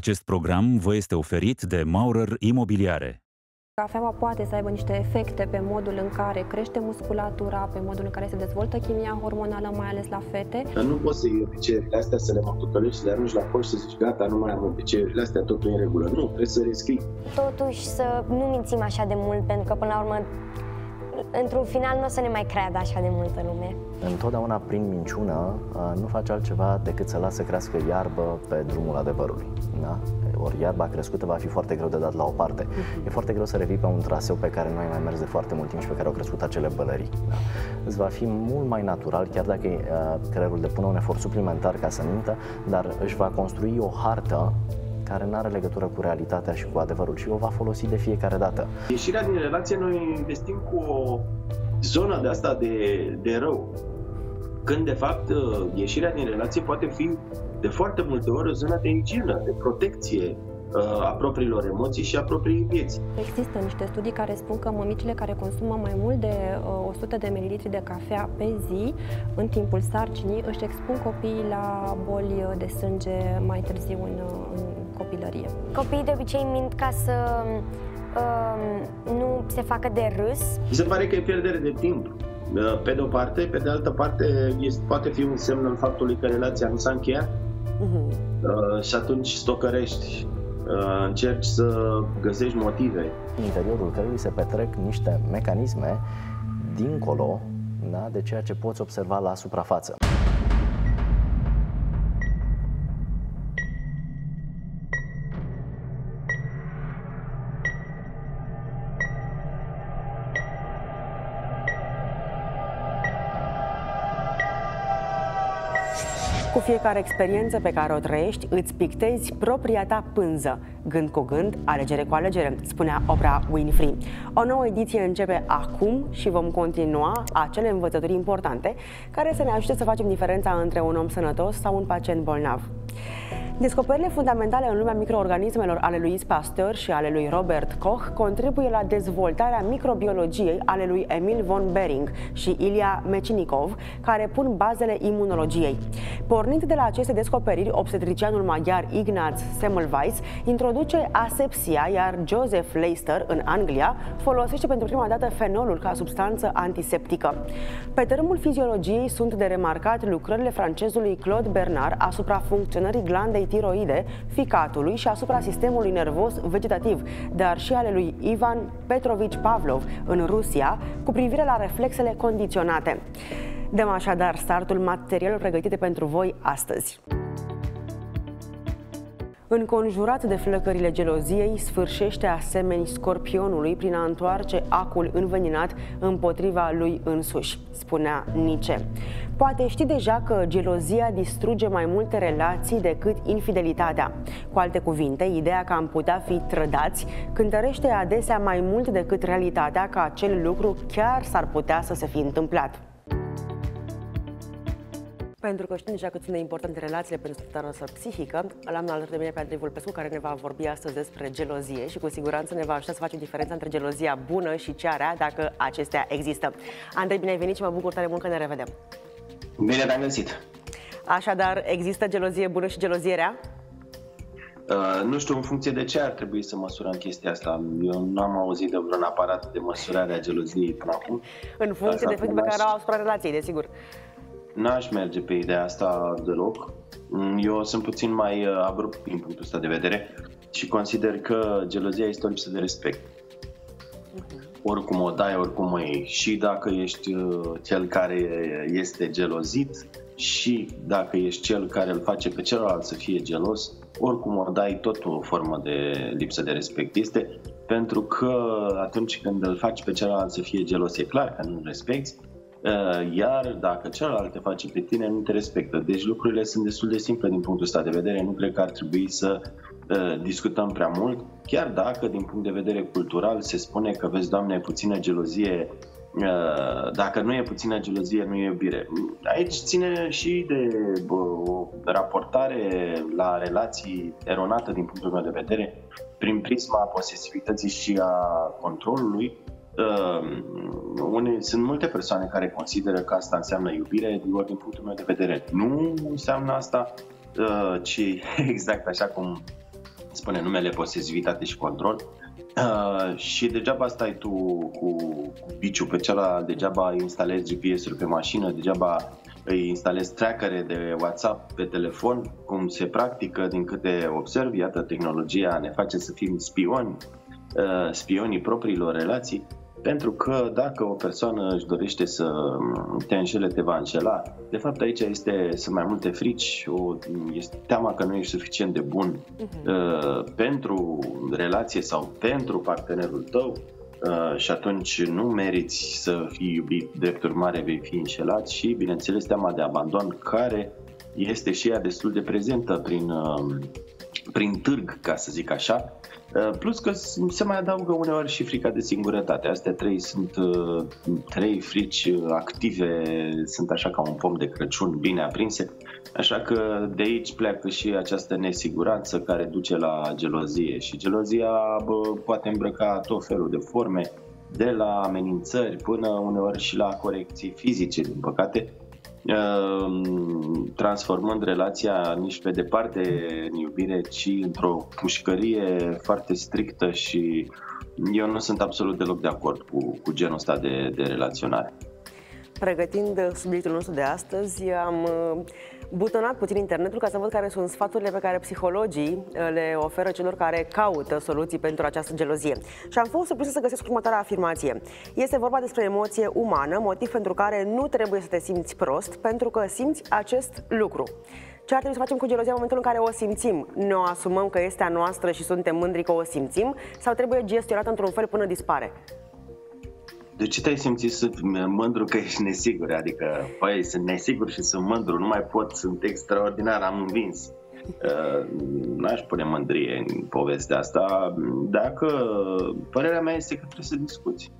Acest program vă este oferit de Maurer Imobiliare. Cafeaua poate să aibă niște efecte pe modul în care crește musculatura, pe modul în care se dezvoltă chimia hormonală, mai ales la fete. Nu poți să iei obiceiurile astea, să le mătucălești, să le arunci la coș și să zici gata, nu mai am obiceiurile astea, totul e în regulă. Nu, trebuie să rescrii. Totuși să nu mințim așa de mult, pentru că până la urmă într-un final nu o să ne mai creadă așa de multă lume. Întotdeauna prin minciună nu face altceva decât să lasă crească iarbă pe drumul adevărului. Da? Ori iarba crescută va fi foarte greu de dat la o parte. Uh-huh. E foarte greu să revii pe un traseu pe care nu ai mai mers de foarte mult timp și pe care au crescut acele bălării. Da? Îți va fi mult mai natural, chiar dacă uh, creierul depune un efort suplimentar ca să mintă, dar își va construi o hartă care nu are legătură cu realitatea și cu adevărul și o va folosi de fiecare dată. Ieșirea din relație noi investim cu o zonă de asta de, de rău. Când, de fapt, ieșirea din relație poate fi de foarte multe ori o zonă de igienă, de protecție, a propriilor emoții și a propriei vieți. Există niște studii care spun că mămicile care consumă mai mult de 100 de mililitri de cafea pe zi în timpul sarcinii își expun copiii la boli de sânge mai târziu în, în copilărie. Copiii de obicei mint ca să um, nu se facă de râs. Mi se pare că e pierdere de timp. Uh, pe de o parte, pe de altă parte, este, poate fi un semn al faptului că relația nu s-a încheiat uh-huh. uh, și atunci stocărești, uh, încerci să găsești motive. În interiorul creierului se petrec niște mecanisme dincolo da, de ceea ce poți observa la suprafață. Cu fiecare experiență pe care o trăiești, îți pictezi propria ta pânză, gând cu gând, alegere cu alegere, spunea Oprah Winfrey. O nouă ediție începe acum și vom continua acele învățături importante care să ne ajute să facem diferența între un om sănătos sau un pacient bolnav. Descoperirile fundamentale în lumea microorganismelor ale lui Pasteur și ale lui Robert Koch contribuie la dezvoltarea microbiologiei ale lui Emil von Behring și Ilia Mecinikov, care pun bazele imunologiei. Pornind de la aceste descoperiri, obstetricianul maghiar Ignaz Semmelweis introduce asepsia, iar Joseph Leister în Anglia folosește pentru prima dată fenolul ca substanță antiseptică. Pe tărâmul fiziologiei sunt de remarcat lucrările francezului Claude Bernard asupra funcționării glandei tiroide, ficatului și asupra sistemului nervos vegetativ, dar și ale lui Ivan Petrovici Pavlov în Rusia cu privire la reflexele condiționate. Dăm așadar startul materialului pregătite pentru voi astăzi. Înconjurat de flăcările geloziei, sfârșește asemeni scorpionului prin a întoarce acul înveninat împotriva lui însuși, spunea Nietzsche. Poate ști deja că gelozia distruge mai multe relații decât infidelitatea. Cu alte cuvinte, ideea că am putea fi trădați cântărește adesea mai mult decât realitatea că acel lucru chiar s-ar putea să se fi întâmplat pentru că știm deja cât sunt de importante relațiile pentru starea noastră psihică. L-am alături de mine pe Andrei Vulpescu, care ne va vorbi astăzi despre gelozie și cu siguranță ne va ajuta să facem diferența între gelozia bună și cea rea, dacă acestea există. Andrei, bine ai venit și mă bucur tare mult că ne revedem. Bine te-am găsit. Așadar, există gelozie bună și gelozie rea? Uh, nu știu în funcție de ce ar trebui să măsurăm chestia asta. Eu nu am auzit de vreun aparat de măsurare a geloziei până acum. În funcție asta de efectul pe care au asupra relației, desigur. N-aș merge pe ideea asta deloc. Eu sunt puțin mai uh, abrupt din punctul ăsta de vedere și consider că gelozia este o lipsă de respect. Mhm. Oricum o dai, oricum o iei. Și dacă ești uh, cel care este gelozit și dacă ești cel care îl face pe celălalt să fie gelos, oricum o dai tot o formă de lipsă de respect. Este pentru că atunci când îl faci pe celălalt să fie gelos, e clar că nu respecti, Uh, iar dacă celălalt te face pe tine, nu te respectă. Deci lucrurile sunt destul de simple din punctul ăsta de vedere. Nu cred că ar trebui să uh, discutăm prea mult, chiar dacă din punct de vedere cultural se spune că, vezi, Doamne, puțină gelozie uh, dacă nu e puțină gelozie, nu e iubire. Aici ține și de o raportare la relații eronată din punctul meu de vedere, prin prisma posesivității și a controlului, uh, une, sunt multe persoane care consideră că asta înseamnă iubire, ori din punctul meu de vedere nu înseamnă asta, uh, ci exact așa cum spune numele, posesivitate și control. Uh, și degeaba stai tu cu, cu biciul pe celălalt, degeaba instalezi GPS-uri pe mașină, degeaba îi instalezi trackere de WhatsApp pe telefon, cum se practică din câte observ, iată, tehnologia ne face să fim spioni, uh, spionii propriilor relații pentru că dacă o persoană își dorește să te înșele, te va înșela. De fapt, aici este, sunt mai multe frici, o, este teama că nu ești suficient de bun uh-huh. uh, pentru relație sau pentru partenerul tău uh, și atunci nu meriți să fii iubit, drept urmare vei fi înșelat și, bineînțeles, teama de abandon care este și ea destul de prezentă prin, uh, prin târg, ca să zic așa, Uh, plus că se mai adaugă uneori și frica de singurătate. Astea trei sunt uh, trei frici active, sunt așa ca un pom de Crăciun bine aprinse. Așa că de aici pleacă și această nesiguranță care duce la gelozie. Și gelozia bă, poate îmbrăca tot felul de forme, de la amenințări până uneori și la corecții fizice, din păcate, Ehm, transformând relația nici pe departe în iubire, ci într-o pușcărie foarte strictă și eu nu sunt absolut deloc de acord cu, cu genul ăsta de, de relaționare. Pregătind subiectul nostru de astăzi, am butonat puțin internetul ca să văd care sunt sfaturile pe care psihologii uh, le oferă celor care caută soluții pentru această gelozie. Și am fost surprinsă să găsesc următoarea afirmație. Este vorba despre emoție umană, motiv pentru care nu trebuie să te simți prost, pentru că simți acest lucru. Ce ar trebui să facem cu gelozia în momentul în care o simțim? Ne o asumăm că este a noastră și suntem mândri că o simțim sau trebuie gestionată într-un fel până dispare? De ce te-ai simțit să mândru că ești nesigur? Adică, păi, sunt nesigur și sunt mândru, nu mai pot, sunt extraordinar, am învins. Uh, n-aș pune mândrie în povestea asta, dacă părerea mea este că trebuie să discuți.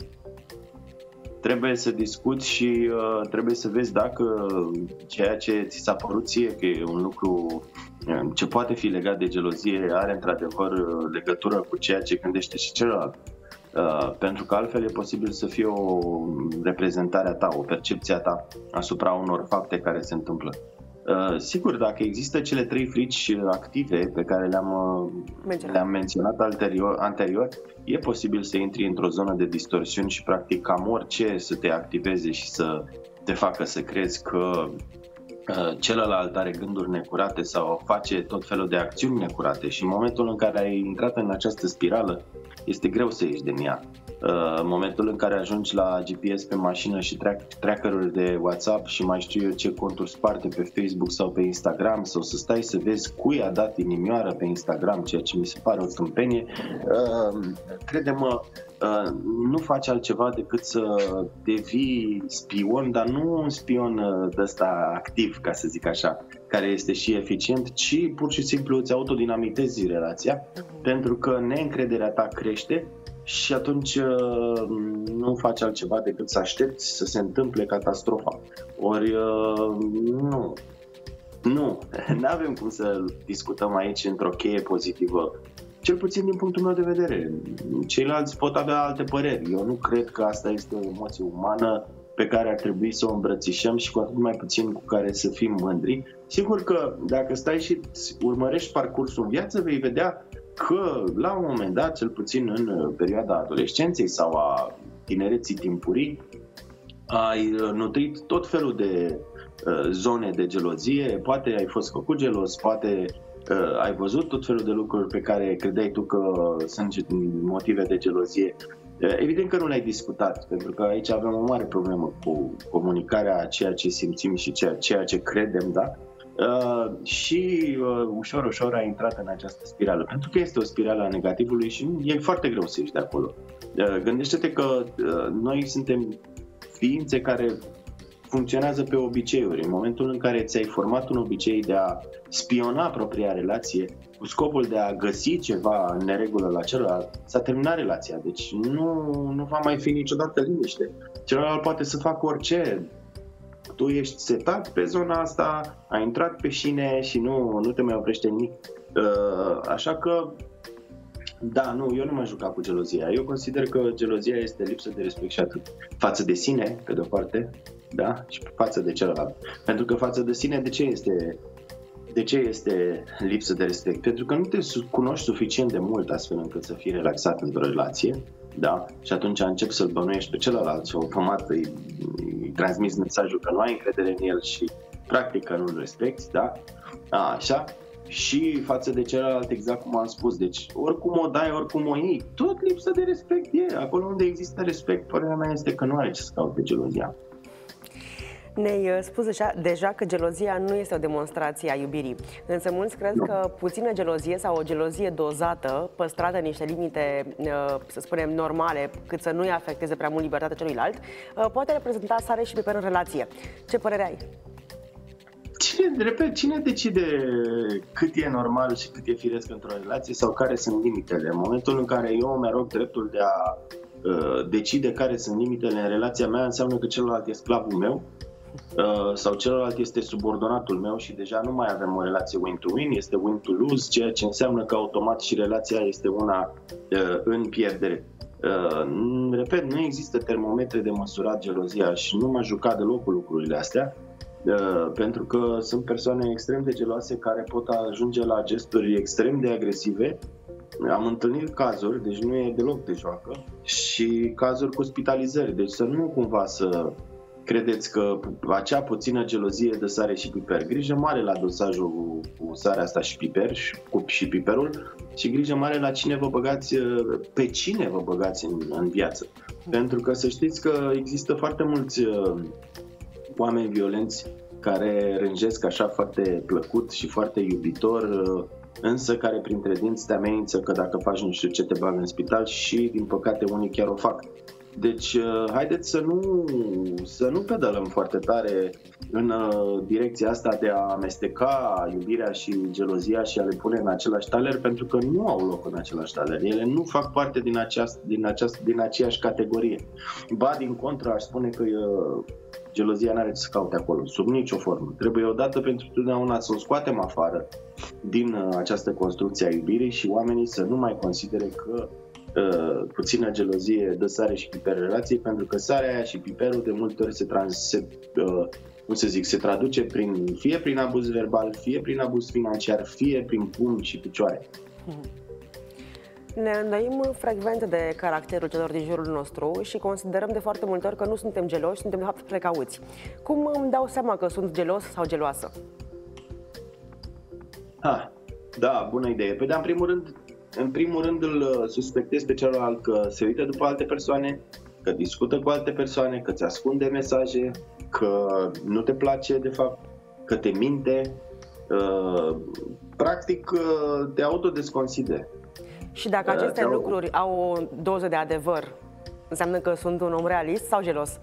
Trebuie să discuți și uh, trebuie să vezi dacă ceea ce ți s-a părut ție că e un lucru uh, ce poate fi legat de gelozie are într-adevăr uh, legătură cu ceea ce gândește și celălalt. Uh, pentru că altfel e posibil să fie o reprezentare a ta, o percepție a ta asupra unor fapte care se întâmplă. Uh, sigur, dacă există cele trei frici active pe care le-am, uh, le-am menționat anterior, anterior, e posibil să intri într-o zonă de distorsiuni și practic cam orice să te activeze și să te facă să crezi că Uh, celălalt are gânduri necurate sau face tot felul de acțiuni necurate și în momentul în care ai intrat în această spirală, este greu să ieși din ea. Uh, în momentul în care ajungi la GPS pe mașină și track-uri de WhatsApp și mai știu eu ce conturi sparte pe Facebook sau pe Instagram sau să stai să vezi cui a dat inimioară pe Instagram, ceea ce mi se pare o tâmpenie, uh, crede-mă, Uh, nu faci altceva decât să devii spion, dar nu un spion uh, de ăsta activ, ca să zic așa, care este și eficient, ci pur și simplu îți autodinamitezi relația, uh-huh. pentru că neîncrederea ta crește și atunci uh, nu faci altceva decât să aștepți să se întâmple catastrofa. Ori nu, nu, nu avem cum să discutăm aici într-o cheie pozitivă cel puțin din punctul meu de vedere. Ceilalți pot avea alte păreri. Eu nu cred că asta este o emoție umană pe care ar trebui să o îmbrățișăm și cu atât mai puțin cu care să fim mândri. Sigur că dacă stai și urmărești parcursul în viață, vei vedea că la un moment dat, cel puțin în perioada adolescenței sau a tinereții timpurii, ai nutrit tot felul de uh, zone de gelozie, poate ai fost făcut gelos, poate uh, ai văzut tot felul de lucruri pe care credeai tu că sunt motive de gelozie. Uh, evident că nu le-ai discutat, pentru că aici avem o mare problemă cu comunicarea a ceea ce simțim și ceea, ceea ce credem, da? Uh, și uh, ușor, ușor a intrat în această spirală, pentru că este o spirală a negativului și e foarte greu să ieși de acolo. Uh, gândește-te că uh, noi suntem ființe care funcționează pe obiceiuri. În momentul în care ți-ai format un obicei de a spiona propria relație cu scopul de a găsi ceva în neregulă la celălalt, s-a terminat relația. Deci nu, nu va mai fi niciodată liniște. Celălalt poate să facă orice. Tu ești setat pe zona asta, ai intrat pe șine și nu, nu te mai oprește nimic. Uh, așa că da, nu, eu nu mă jucat cu gelozia. Eu consider că gelozia este lipsă de respect și atât. Față de sine, pe de-o parte, da? Și față de celălalt. Pentru că față de sine, de ce este de ce este lipsă de respect? Pentru că nu te cunoști suficient de mult astfel încât să fii relaxat într-o relație, da? Și atunci încep să-l bănuiești pe celălalt și automat îi, îi transmiți mesajul că nu ai încredere în el și practic că nu-l respecti, da? A, așa? Și față de celălalt, exact cum am spus, deci oricum o dai, oricum o iei, tot lipsă de respect e. Acolo unde există respect, părerea mea este că nu are ce să caute gelozia. Ne-ai uh, spus deja, deja că gelozia nu este o demonstrație a iubirii, însă mulți cred că puțină gelozie sau o gelozie dozată, păstrată în niște limite, uh, să spunem, normale, cât să nu-i afecteze prea mult libertatea celuilalt, uh, poate reprezenta sare și piper în relație. Ce părere ai? Cine, repet, cine decide cât e normal și cât e firesc într-o relație sau care sunt limitele? În momentul în care eu mi-arog dreptul de a uh, decide care sunt limitele în relația mea, înseamnă că celălalt e sclavul meu Uh, sau celălalt este subordonatul meu și deja nu mai avem o relație win-to-win, este win-to-lose, ceea ce înseamnă că automat și relația este una uh, în pierdere. Uh, repet, nu există termometre de măsurat gelozia și nu m-a jucat deloc cu lucrurile astea, pentru că sunt persoane extrem de geloase care pot ajunge la gesturi extrem de agresive am întâlnit cazuri, deci nu e deloc de joacă, și cazuri cu spitalizări. Deci să nu cumva să credeți că acea puțină gelozie de sare și piper, grijă mare la dosajul cu sarea asta și piper și, cu, și piperul și grijă mare la cine vă băgați, pe cine vă băgați în, în viață. Pentru că să știți că există foarte mulți uh, oameni violenți care rânjesc așa foarte plăcut și foarte iubitor, uh, însă care printre dinți te amenință că dacă faci nu știu ce te bagă în spital și din păcate unii chiar o fac. Deci, uh, haideți să nu, să nu pedalăm foarte tare în uh, direcția asta de a amesteca iubirea și gelozia și a le pune în același taler, pentru că nu au loc în același taler. Ele nu fac parte din, aceast, din, aceast, din aceeași categorie. Ba, din contră, aș spune că uh, gelozia nu are ce să caute acolo, sub nicio formă. Trebuie odată pentru totdeauna să o scoatem afară din această construcție a iubirii și oamenii să nu mai considere că uh, puțină gelozie dă sare și piper relației, pentru că sarea aia și piperul de multe ori se, trans, se uh, cum să zic, se traduce prin, fie prin abuz verbal, fie prin abuz financiar, fie prin pumni și picioare. Ne îndoim frecvent de caracterul celor din jurul nostru și considerăm de foarte multe ori că nu suntem geloși, suntem de fapt precauți. Cum îmi dau seama că sunt gelos sau geloasă? Ha, da, bună idee. Păi, dar în primul rând, în primul rând îl uh, suspectez pe celălalt că se uită după alte persoane, că discută cu alte persoane, că ți ascunde mesaje, că nu te place de fapt, că te minte. Uh, practic uh, te autodesconsider. Și dacă aceste lucruri au o doză de adevăr, înseamnă că sunt un om realist sau gelos?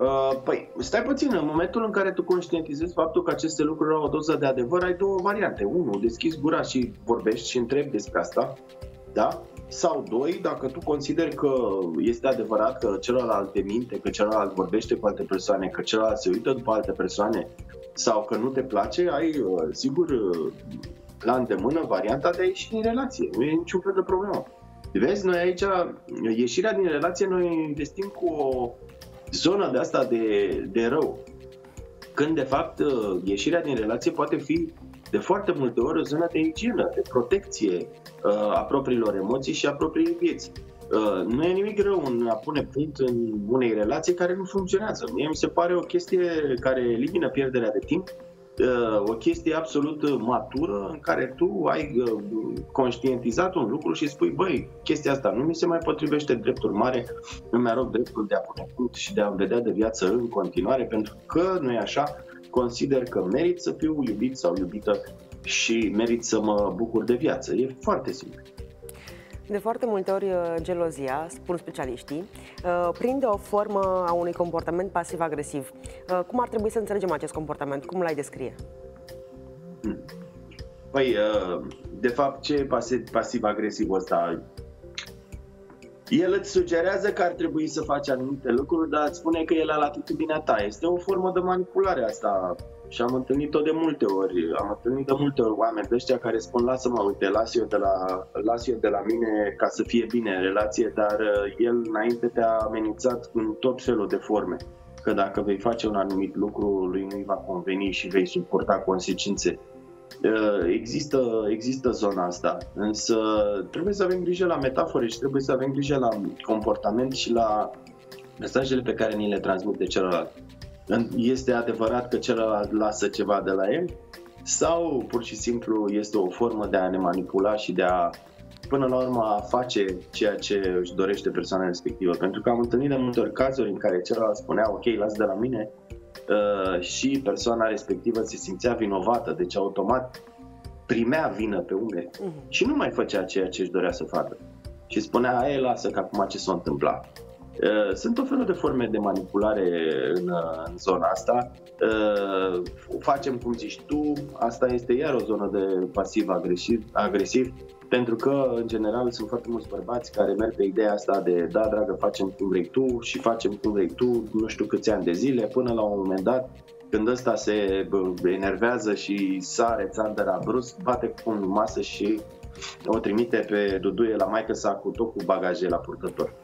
Uh, păi, stai puțin, în momentul în care tu conștientizezi faptul că aceste lucruri au o doză de adevăr, ai două variante. Unu, deschizi gura și vorbești și întrebi despre asta, da? Sau doi, dacă tu consideri că este adevărat că celălalt te minte, că celălalt vorbește cu alte persoane, că celălalt se uită după alte persoane sau că nu te place, ai, uh, sigur, uh, la îndemână varianta de a ieși din relație. Nu e niciun fel de problemă. Vezi, noi aici, ieșirea din relație, noi investim cu o zona de asta de, de rău. Când, de fapt, uh, ieșirea din relație poate fi de foarte multe ori o zonă de igienă, de protecție uh, a propriilor emoții și a propriei vieți. Uh, nu e nimic rău în a pune punct în unei relații care nu funcționează. Mie mi se pare o chestie care elimină pierderea de timp Uh, o chestie absolut matură în care tu ai uh, conștientizat un lucru și spui, băi, chestia asta nu mi se mai potrivește drept urmare, îmi arăt dreptul de a pune punct și de a vedea de viață în continuare, pentru că nu e așa, consider că merit să fiu iubit sau iubită și merit să mă bucur de viață. E foarte simplu. De foarte multe ori, uh, gelozia, spun specialiștii, uh, prinde o formă a unui comportament pasiv-agresiv. Uh, cum ar trebui să înțelegem acest comportament? Cum l-ai descrie? Păi, de fapt, ce e pasiv-agresiv ăsta? El îți sugerează că ar trebui să faci anumite lucruri, dar îți spune că e la latitudinea ta. Este o formă de manipulare asta și am întâlnit-o de multe ori. Am întâlnit de multe ori oameni de ăștia care spun lasă-mă, uite, las eu, de la, las eu de la mine ca să fie bine în relație, dar uh, el înainte te-a amenințat în tot felul de forme. Că dacă vei face un anumit lucru, lui nu-i va conveni și vei suporta consecințe Uh, există, există zona asta, însă trebuie să avem grijă la metafore și trebuie să avem grijă la comportament și la mesajele pe care ni le transmite celălalt. Este adevărat că celălalt lasă ceva de la el sau pur și simplu este o formă de a ne manipula și de a până la urmă a face ceea ce își dorește persoana respectivă. Pentru că am întâlnit de multe ori cazuri în care celălalt spunea ok, las de la mine uh, și persoana respectivă se simțea vinovată, deci automat primea vină pe umeri uh-huh. și nu mai făcea ceea ce își dorea să facă. Și spunea, aia lasă că acum ce s-a întâmplat. Uh, sunt o felul de forme de manipulare în, uh, în zona asta. Uh, o facem cum zici tu, asta este iar o zonă de pasiv-agresiv, agresiv, pentru că, în general, sunt foarte mulți bărbați care merg pe ideea asta de da, dragă, facem cum vrei tu și facem cum vrei tu, nu știu câți ani de zile, până la un moment dat, când ăsta se enervează și sare țandăra brusc, bate cu în masă și o trimite pe Duduie la maică sa cu tot cu bagaje la purtător.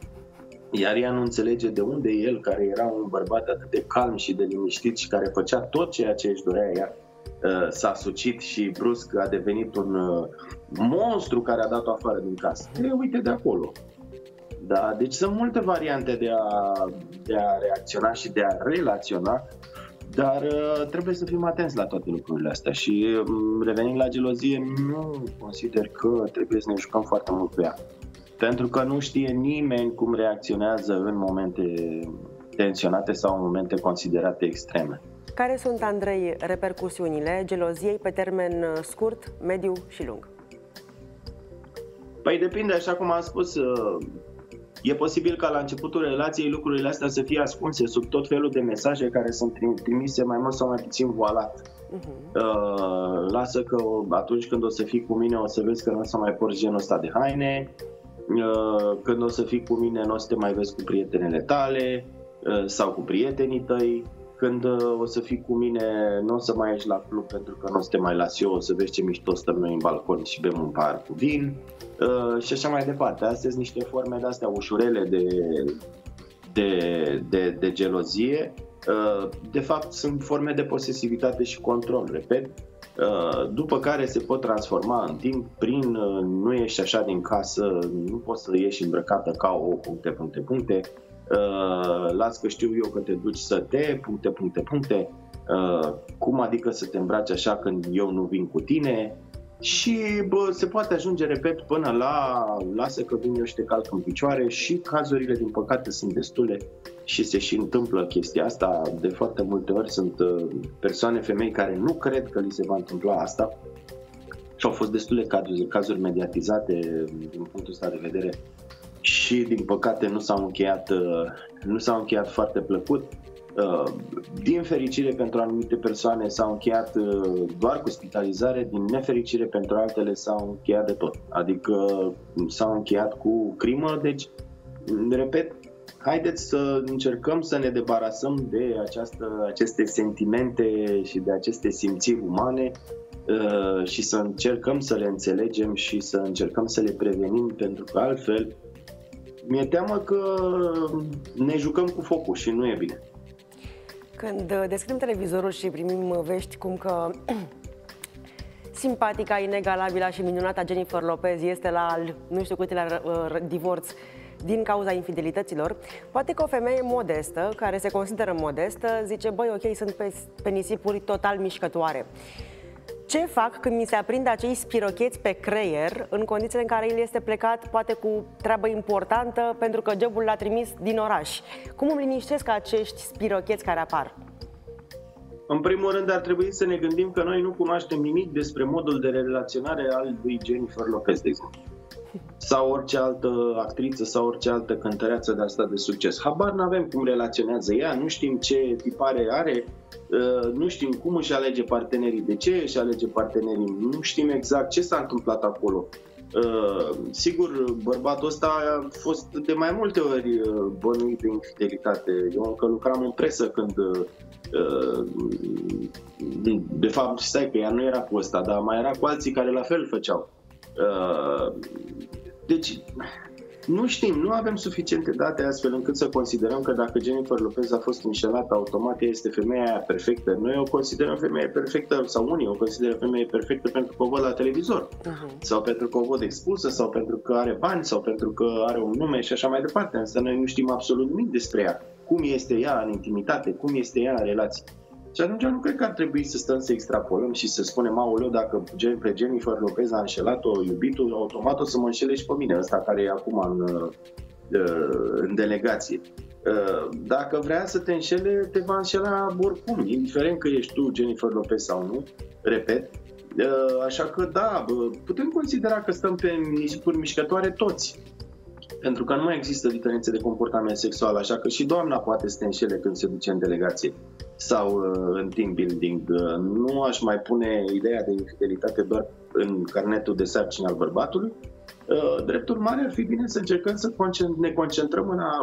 Iar ea nu înțelege de unde el, care era un bărbat atât de calm și de liniștit și care făcea tot ceea ce își dorea ea, uh, s-a sucit și brusc a devenit un uh, monstru care a dat-o afară din casă. E, uite de acolo. Da, deci sunt multe variante de a, de a reacționa și de a relaționa, dar uh, trebuie să fim atenți la toate lucrurile astea și um, revenind la gelozie, nu consider că trebuie să ne jucăm foarte mult pe ea. Pentru că nu știe nimeni cum reacționează în momente tensionate sau în momente considerate extreme. Care sunt, Andrei, repercusiunile geloziei pe termen uh, scurt, mediu și lung? Păi depinde, așa cum am spus, uh, e posibil ca la începutul relației lucrurile astea să fie ascunse sub tot felul de mesaje care sunt trimise mai mult sau mai puțin voalat. Uh-huh. Uh, lasă că atunci când o să fii cu mine o să vezi că nu o să mai porți genul ăsta de haine, uh, când o să fii cu mine nu o să te mai vezi cu prietenele tale uh, sau cu prietenii tăi, când uh, o să fii cu mine, nu o să mai ieși la club pentru că nu o să te mai las eu, o să vezi ce mișto stăm noi în balcon și bem un par cu vin uh, și așa mai departe. Astea sunt niște forme de astea ușurele de, de, de, de gelozie. Uh, de fapt, sunt forme de posesivitate și control, repet, uh, după care se pot transforma în timp prin uh, nu ieși așa din casă, nu poți să ieși îmbrăcată ca o puncte, puncte, puncte, Uh, las că știu eu că te duci să te, puncte, puncte, puncte, uh, cum adică să te îmbraci așa când eu nu vin cu tine? Și bă, se poate ajunge, repet, până la lasă că vin eu și te calc în picioare și cazurile, din păcate, sunt destule și se și întâmplă chestia asta. De foarte multe ori sunt uh, persoane, femei care nu cred că li se va întâmpla asta și au fost destule cazuri, cazuri mediatizate din punctul ăsta de vedere și din păcate nu s-au încheiat, uh, nu s-au încheiat foarte plăcut. Uh, din fericire pentru anumite persoane s-au încheiat uh, doar cu spitalizare, din nefericire pentru altele s-au încheiat de tot. Adică s-au încheiat cu crimă, deci, repet, haideți să încercăm să ne debarasăm de această, aceste sentimente și de aceste simțiri umane și să încercăm să le înțelegem și să încercăm să le prevenim, pentru că altfel mi-e teamă că ne jucăm cu focul și nu e bine. Când uh, deschidem televizorul și primim uh, vești cum că simpatica, inegalabilă și minunata Jennifer Lopez este la nu știu câte la uh, divorț din cauza infidelităților, poate că o femeie modestă, care se consideră modestă, zice, băi, ok, sunt pe, pe nisipuri total mișcătoare. Ce fac când mi se aprind acei spirocheți pe creier în condițiile în care el este plecat poate cu treabă importantă pentru că jobul l-a trimis din oraș? Cum îmi liniștesc acești spirocheți care apar? În primul rând ar trebui să ne gândim că noi nu cunoaștem nimic despre modul de relaționare al lui Jennifer Lopez, de exemplu. Sau orice altă actriță sau orice altă cântăreață de asta de succes. Habar nu avem cum relaționează ea, nu știm ce tipare are, Uh, nu știm cum își alege partenerii, de ce își alege partenerii, nu știm exact ce s-a întâmplat acolo. Uh, sigur, bărbatul ăsta a fost de mai multe ori uh, bănuit de infidelitate. Eu încă lucram în presă când de fapt, stai că ea nu era cu ăsta, dar mai era cu alții care la fel făceau. Deci, Nu știm, nu avem suficiente date astfel încât să considerăm că dacă Jennifer Lopez a fost înșelată, automat este femeia aia perfectă. Noi o considerăm femeie perfectă, sau unii o consideră femeie perfectă pentru că o văd la televizor, uh-huh. sau pentru că o văd expusă, sau pentru că are bani, sau pentru că are un nume și așa mai departe. Însă noi nu știm absolut nimic despre ea. Cum este ea în intimitate, cum este ea în relații. Și atunci nu cred că ar trebui să stăm să extrapolăm și să spunem, aoleu, dacă pe Jennifer Lopez a înșelat-o iubitul, automat o să mă înșele și pe mine, ăsta care e acum în, uh, în delegație. Uh, dacă vrea să te înșele, te va înșela oricum, indiferent că ești tu Jennifer Lopez sau nu, repet. Uh, așa că da, putem considera că stăm pe nisipuri mișcătoare toți pentru că nu mai există diferențe de comportament sexual, așa că și doamna poate să te înșele când se duce în delegație sau uh, în team building. Uh, nu aș mai pune ideea de infidelitate doar în carnetul de sarcini al bărbatului. Uh, drept urmare, ar fi bine să încercăm să ne concentrăm în a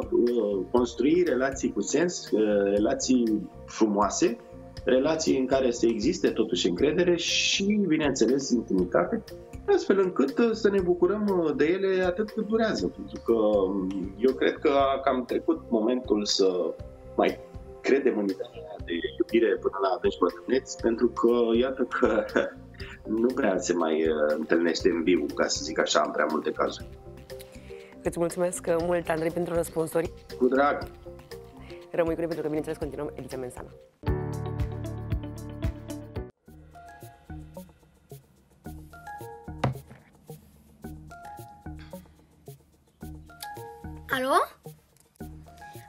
construi relații cu sens, relații frumoase, relații în care să existe totuși încredere și, bineînțeles, intimitate, astfel încât să ne bucurăm de ele atât cât durează. Pentru că um, eu cred că a cam trecut momentul să mai credem în ideea de iubire până la adânci bătrâneți, pentru că iată că nu prea se mai uh, întâlnește în viu, ca să zic așa, în prea multe cazuri. Îți mulțumesc mult, Andrei, pentru răspunsuri. Cu drag! Rămâi cu noi pentru că, bineînțeles, continuăm ediția Mensana. Alo?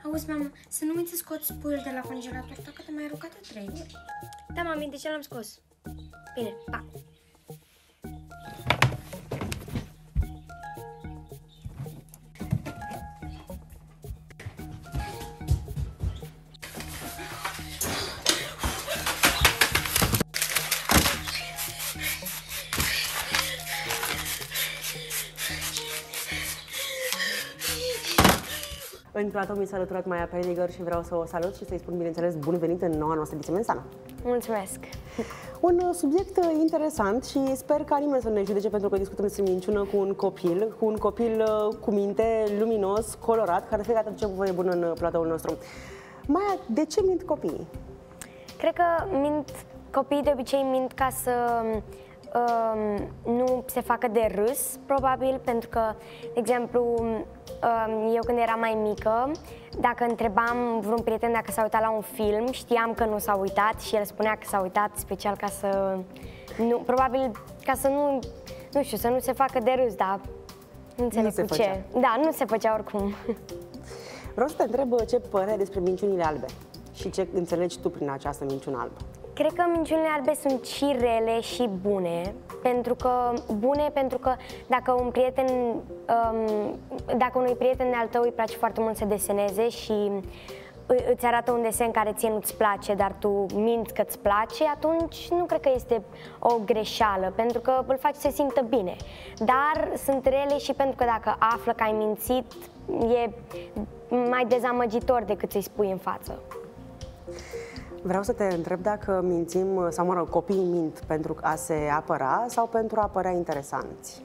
Auzi, mamă, să nu uiți să scoți puiul de la congelator, dacă te mai rugat de trei ori. Da, mami, de ce l-am scos? Bine, pa! În platou mi s-a alăturat Maia Peliger și vreau să o salut și să-i spun, bineînțeles, bun venit în noua noastră ediție Mensana. Mulțumesc! Un uh, subiect uh, interesant și sper ca nimeni să nu ne judece pentru că discutăm despre minciună cu un copil, cu un copil uh, cu minte, luminos, colorat, care fiecare dată ce voie bună în platoul nostru. Maia, de ce mint copiii? Cred că mint, copiii de obicei mint ca să um, nu se facă de râs, probabil, pentru că, de exemplu, eu când eram mai mică, dacă întrebam vreun prieten dacă s-a uitat la un film, știam că nu s-a uitat și el spunea că s-a uitat special ca să... Nu, probabil ca să nu, nu știu, să nu se facă de râs, dar nu înțeleg nu cu ce. Făcea. Da, nu se făcea oricum. Vreau să te întreb ce părere despre minciunile albe și ce înțelegi tu prin această minciună albă. Cred că minciunile albe sunt și rele și bune, pentru că bune pentru că dacă un prieten, um, dacă unui prieten al tău îi place foarte mult să deseneze și îți arată un desen care ție nu-ți place, dar tu minți că îți place, atunci nu cred că este o greșeală, pentru că îl faci să se simtă bine. Dar sunt rele și pentru că dacă află că ai mințit, e mai dezamăgitor decât să-i spui în față. Vreau să te întreb dacă mințim, sau mă rog, copiii mint pentru a se apăra sau pentru a părea interesanți?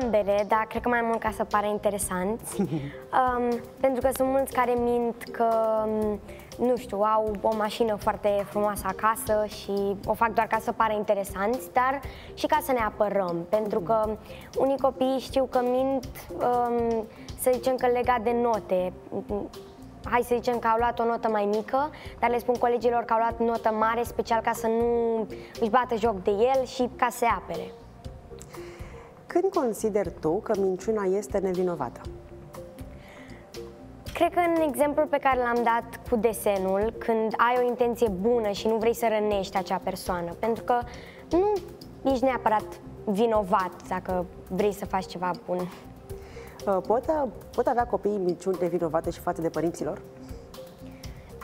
Ambele, dar cred că mai mult ca să pară interesanți. um, pentru că sunt mulți care mint că, um, nu știu, au o mașină foarte frumoasă acasă și o fac doar ca să pară interesanți, dar și ca să ne apărăm. Pentru că unii copii știu că mint, um, să zicem că legat de note hai să zicem că au luat o notă mai mică, dar le spun colegilor că au luat notă mare, special ca să nu își bată joc de el și ca să se apere. Când consideri tu că minciuna este nevinovată? Cred că în exemplul pe care l-am dat cu desenul, când ai o intenție bună și nu vrei să rănești acea persoană, pentru că nu ești neapărat vinovat dacă vrei să faci ceva bun. Uh, pot, uh, pot avea copiii minciuni nevinovate și față de părinților?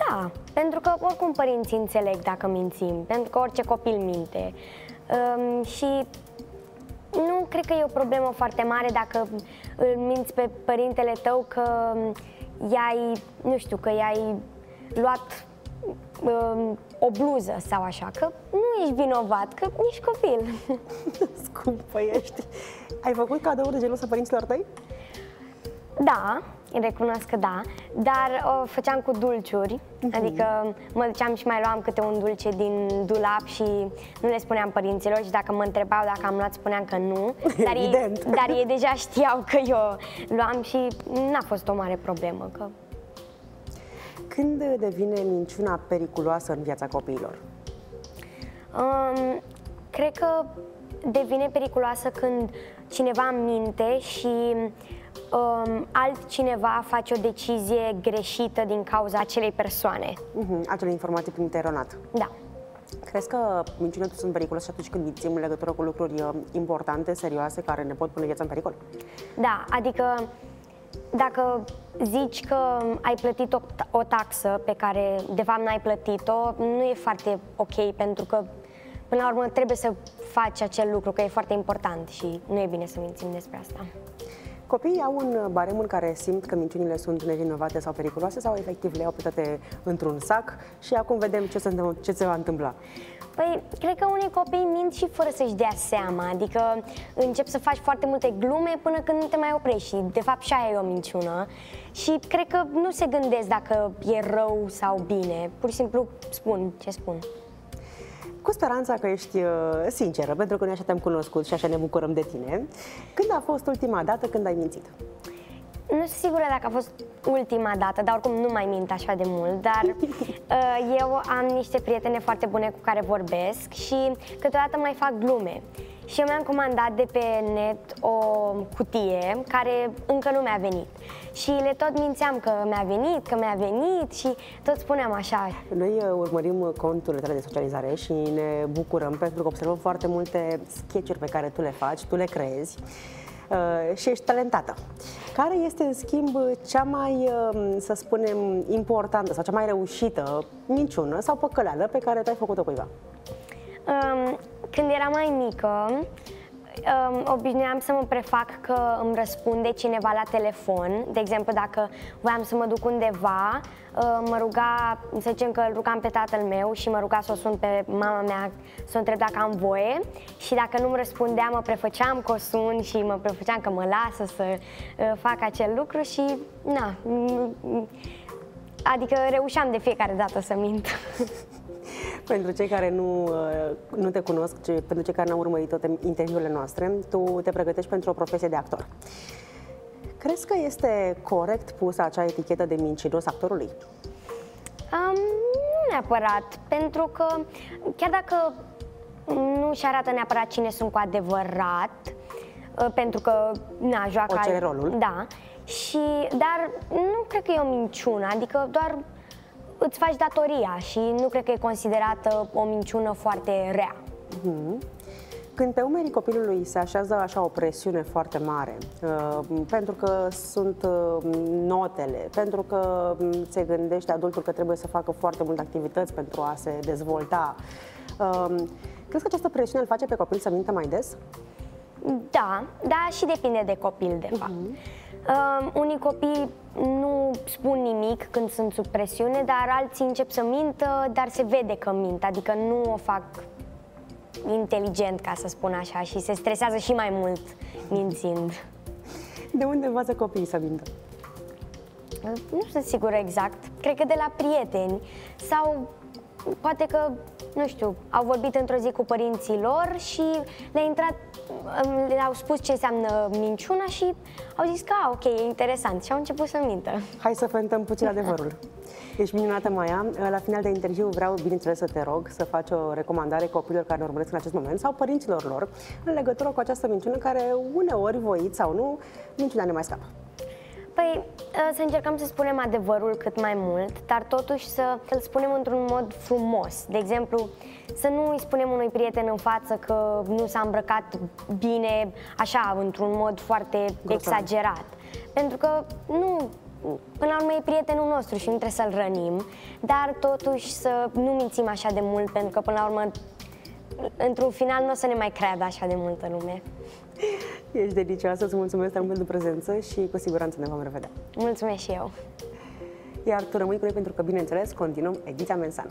Da, pentru că oricum părinții înțeleg dacă mințim, pentru că orice copil minte. Um, și nu cred că e o problemă foarte mare dacă îl minți pe părintele tău că i-ai, nu știu, că i-ai luat um, o bluză sau așa, că nu ești vinovat, că ești copil. Scumpă ești. Ai făcut cadouri de genul părinților tăi? Da, recunosc că da, dar o făceam cu dulciuri, uh-huh. adică mă duceam și mai luam câte un dulce din dulap și nu le spuneam părinților și dacă mă întrebau dacă am luat, spuneam că nu, dar, ei, dar ei deja știau că eu luam și n-a fost o mare problemă. Că... Când devine minciuna periculoasă în viața copiilor? Um, cred că devine periculoasă când cineva minte și um, altcineva face o decizie greșită din cauza acelei persoane. Uh-huh, acele informații primite eronat. Da. Crezi că minciunile sunt periculoase atunci când mințim în legătură cu lucruri uh, importante, serioase, care ne pot pune viața în pericol? Da, adică dacă zici că ai plătit o, o taxă pe care de fapt n-ai plătit-o, nu e foarte ok pentru că până la urmă trebuie să faci acel lucru, că e foarte important și nu e bine să mințim despre asta. Copiii au un barem în care simt că minciunile sunt nevinovate sau periculoase sau efectiv le iau pe toate într-un sac și acum vedem ce se, ce se va întâmpla. Păi, cred că unii copii mint și fără să-și dea seama, adică încep să faci foarte multe glume până când nu te mai oprești și de fapt și aia e o minciună și cred că nu se gândesc dacă e rău sau bine, pur și simplu spun ce spun. Cu speranța că ești uh, sinceră, pentru că noi așa te-am cunoscut și așa ne bucurăm de tine. Când a fost ultima dată când ai mințit? Nu sunt sigură dacă a fost ultima dată, dar oricum nu mai mint așa de mult, dar uh, eu am niște prietene foarte bune cu care vorbesc și câteodată mai fac glume. Și eu mi-am comandat de pe net o cutie care încă nu mi-a venit. Și le tot mințeam că mi-a venit, că mi-a venit și tot spuneam așa. Noi uh, urmărim conturile tale de socializare și ne bucurăm pentru că observăm foarte multe sketch pe care tu le faci, tu le creezi uh, și ești talentată. Care este, în schimb, cea mai, uh, să spunem, importantă sau cea mai reușită minciună sau păcăleală pe care tu ai făcut-o cuiva? Um, când eram mai mică, um, obișnuiam să mă prefac că îmi răspunde cineva la telefon. De exemplu, dacă voiam să mă duc undeva, uh, mă ruga, să zicem că îl rugam pe tatăl meu și mă ruga să o sun pe mama mea să o întreb dacă am voie și dacă nu-mi răspundea, mă prefăceam că o sun și mă prefăceam că mă lasă să uh, fac acel lucru și, na, adică reușeam de fiecare dată să mint. pentru cei care nu, uh, nu te cunosc, ce, pentru cei care n-au urmărit toate interviurile noastre, tu te pregătești pentru o profesie de actor. Crezi că este corect pusă acea etichetă de mincinos actorului? Um, nu neapărat, pentru că chiar dacă nu și arată neapărat cine sunt cu adevărat, uh, pentru că na, joacă... O cere rolul. Da, și, dar nu cred că e o minciună, adică doar îți faci datoria și nu cred că e considerată o minciună foarte rea. Mm-hmm. Când pe umerii copilului se așează așa o presiune foarte mare, uh, pentru că sunt uh, notele, pentru că um, se gândește adultul că trebuie să facă foarte multe activități pentru a se dezvolta, uh, crezi că această presiune îl face pe copil să mintă mai des? Da, da și depinde de copil, de fapt. Uh-huh. Uh, unii copii nu spun nimic când sunt sub presiune, dar alții încep să mintă, dar se vede că mint, adică nu o fac inteligent, ca să spun așa, și se stresează și mai mult mințind. De unde învață copiii să mintă? Nu sunt sigură exact. Cred că de la prieteni sau poate că, nu știu, au vorbit într-o zi cu părinții lor și le-a intrat, le-au spus ce înseamnă minciuna și au zis că, a, ok, e interesant și au început să mintă. Hai să fentăm puțin adevărul. Ești minunată, Maia. La final de interviu vreau, bineînțeles, să te rog să faci o recomandare copiilor care ne urmăresc în acest moment sau părinților lor în legătură cu această minciună care uneori, voit sau nu, minciuna ne mai scapă. Păi ă, să încercăm să spunem adevărul cât mai mult, dar totuși să îl spunem într-un mod frumos. De exemplu, să nu îi spunem unui prieten în față că nu s-a îmbrăcat bine, așa, într-un mod foarte Grosan. exagerat. Pentru că nu, până la urmă e prietenul nostru și nu trebuie să-l rănim, dar totuși să nu mințim așa de mult, pentru că până la urmă, într-un final, nu o să ne mai creadă așa de multă lume. Ești delicioasă, îți mulțumesc mult pentru prezență și cu siguranță ne vom revedea. Mulțumesc și eu! Iar tu rămâi cu noi pentru că, bineînțeles, continuăm ediția Mensana.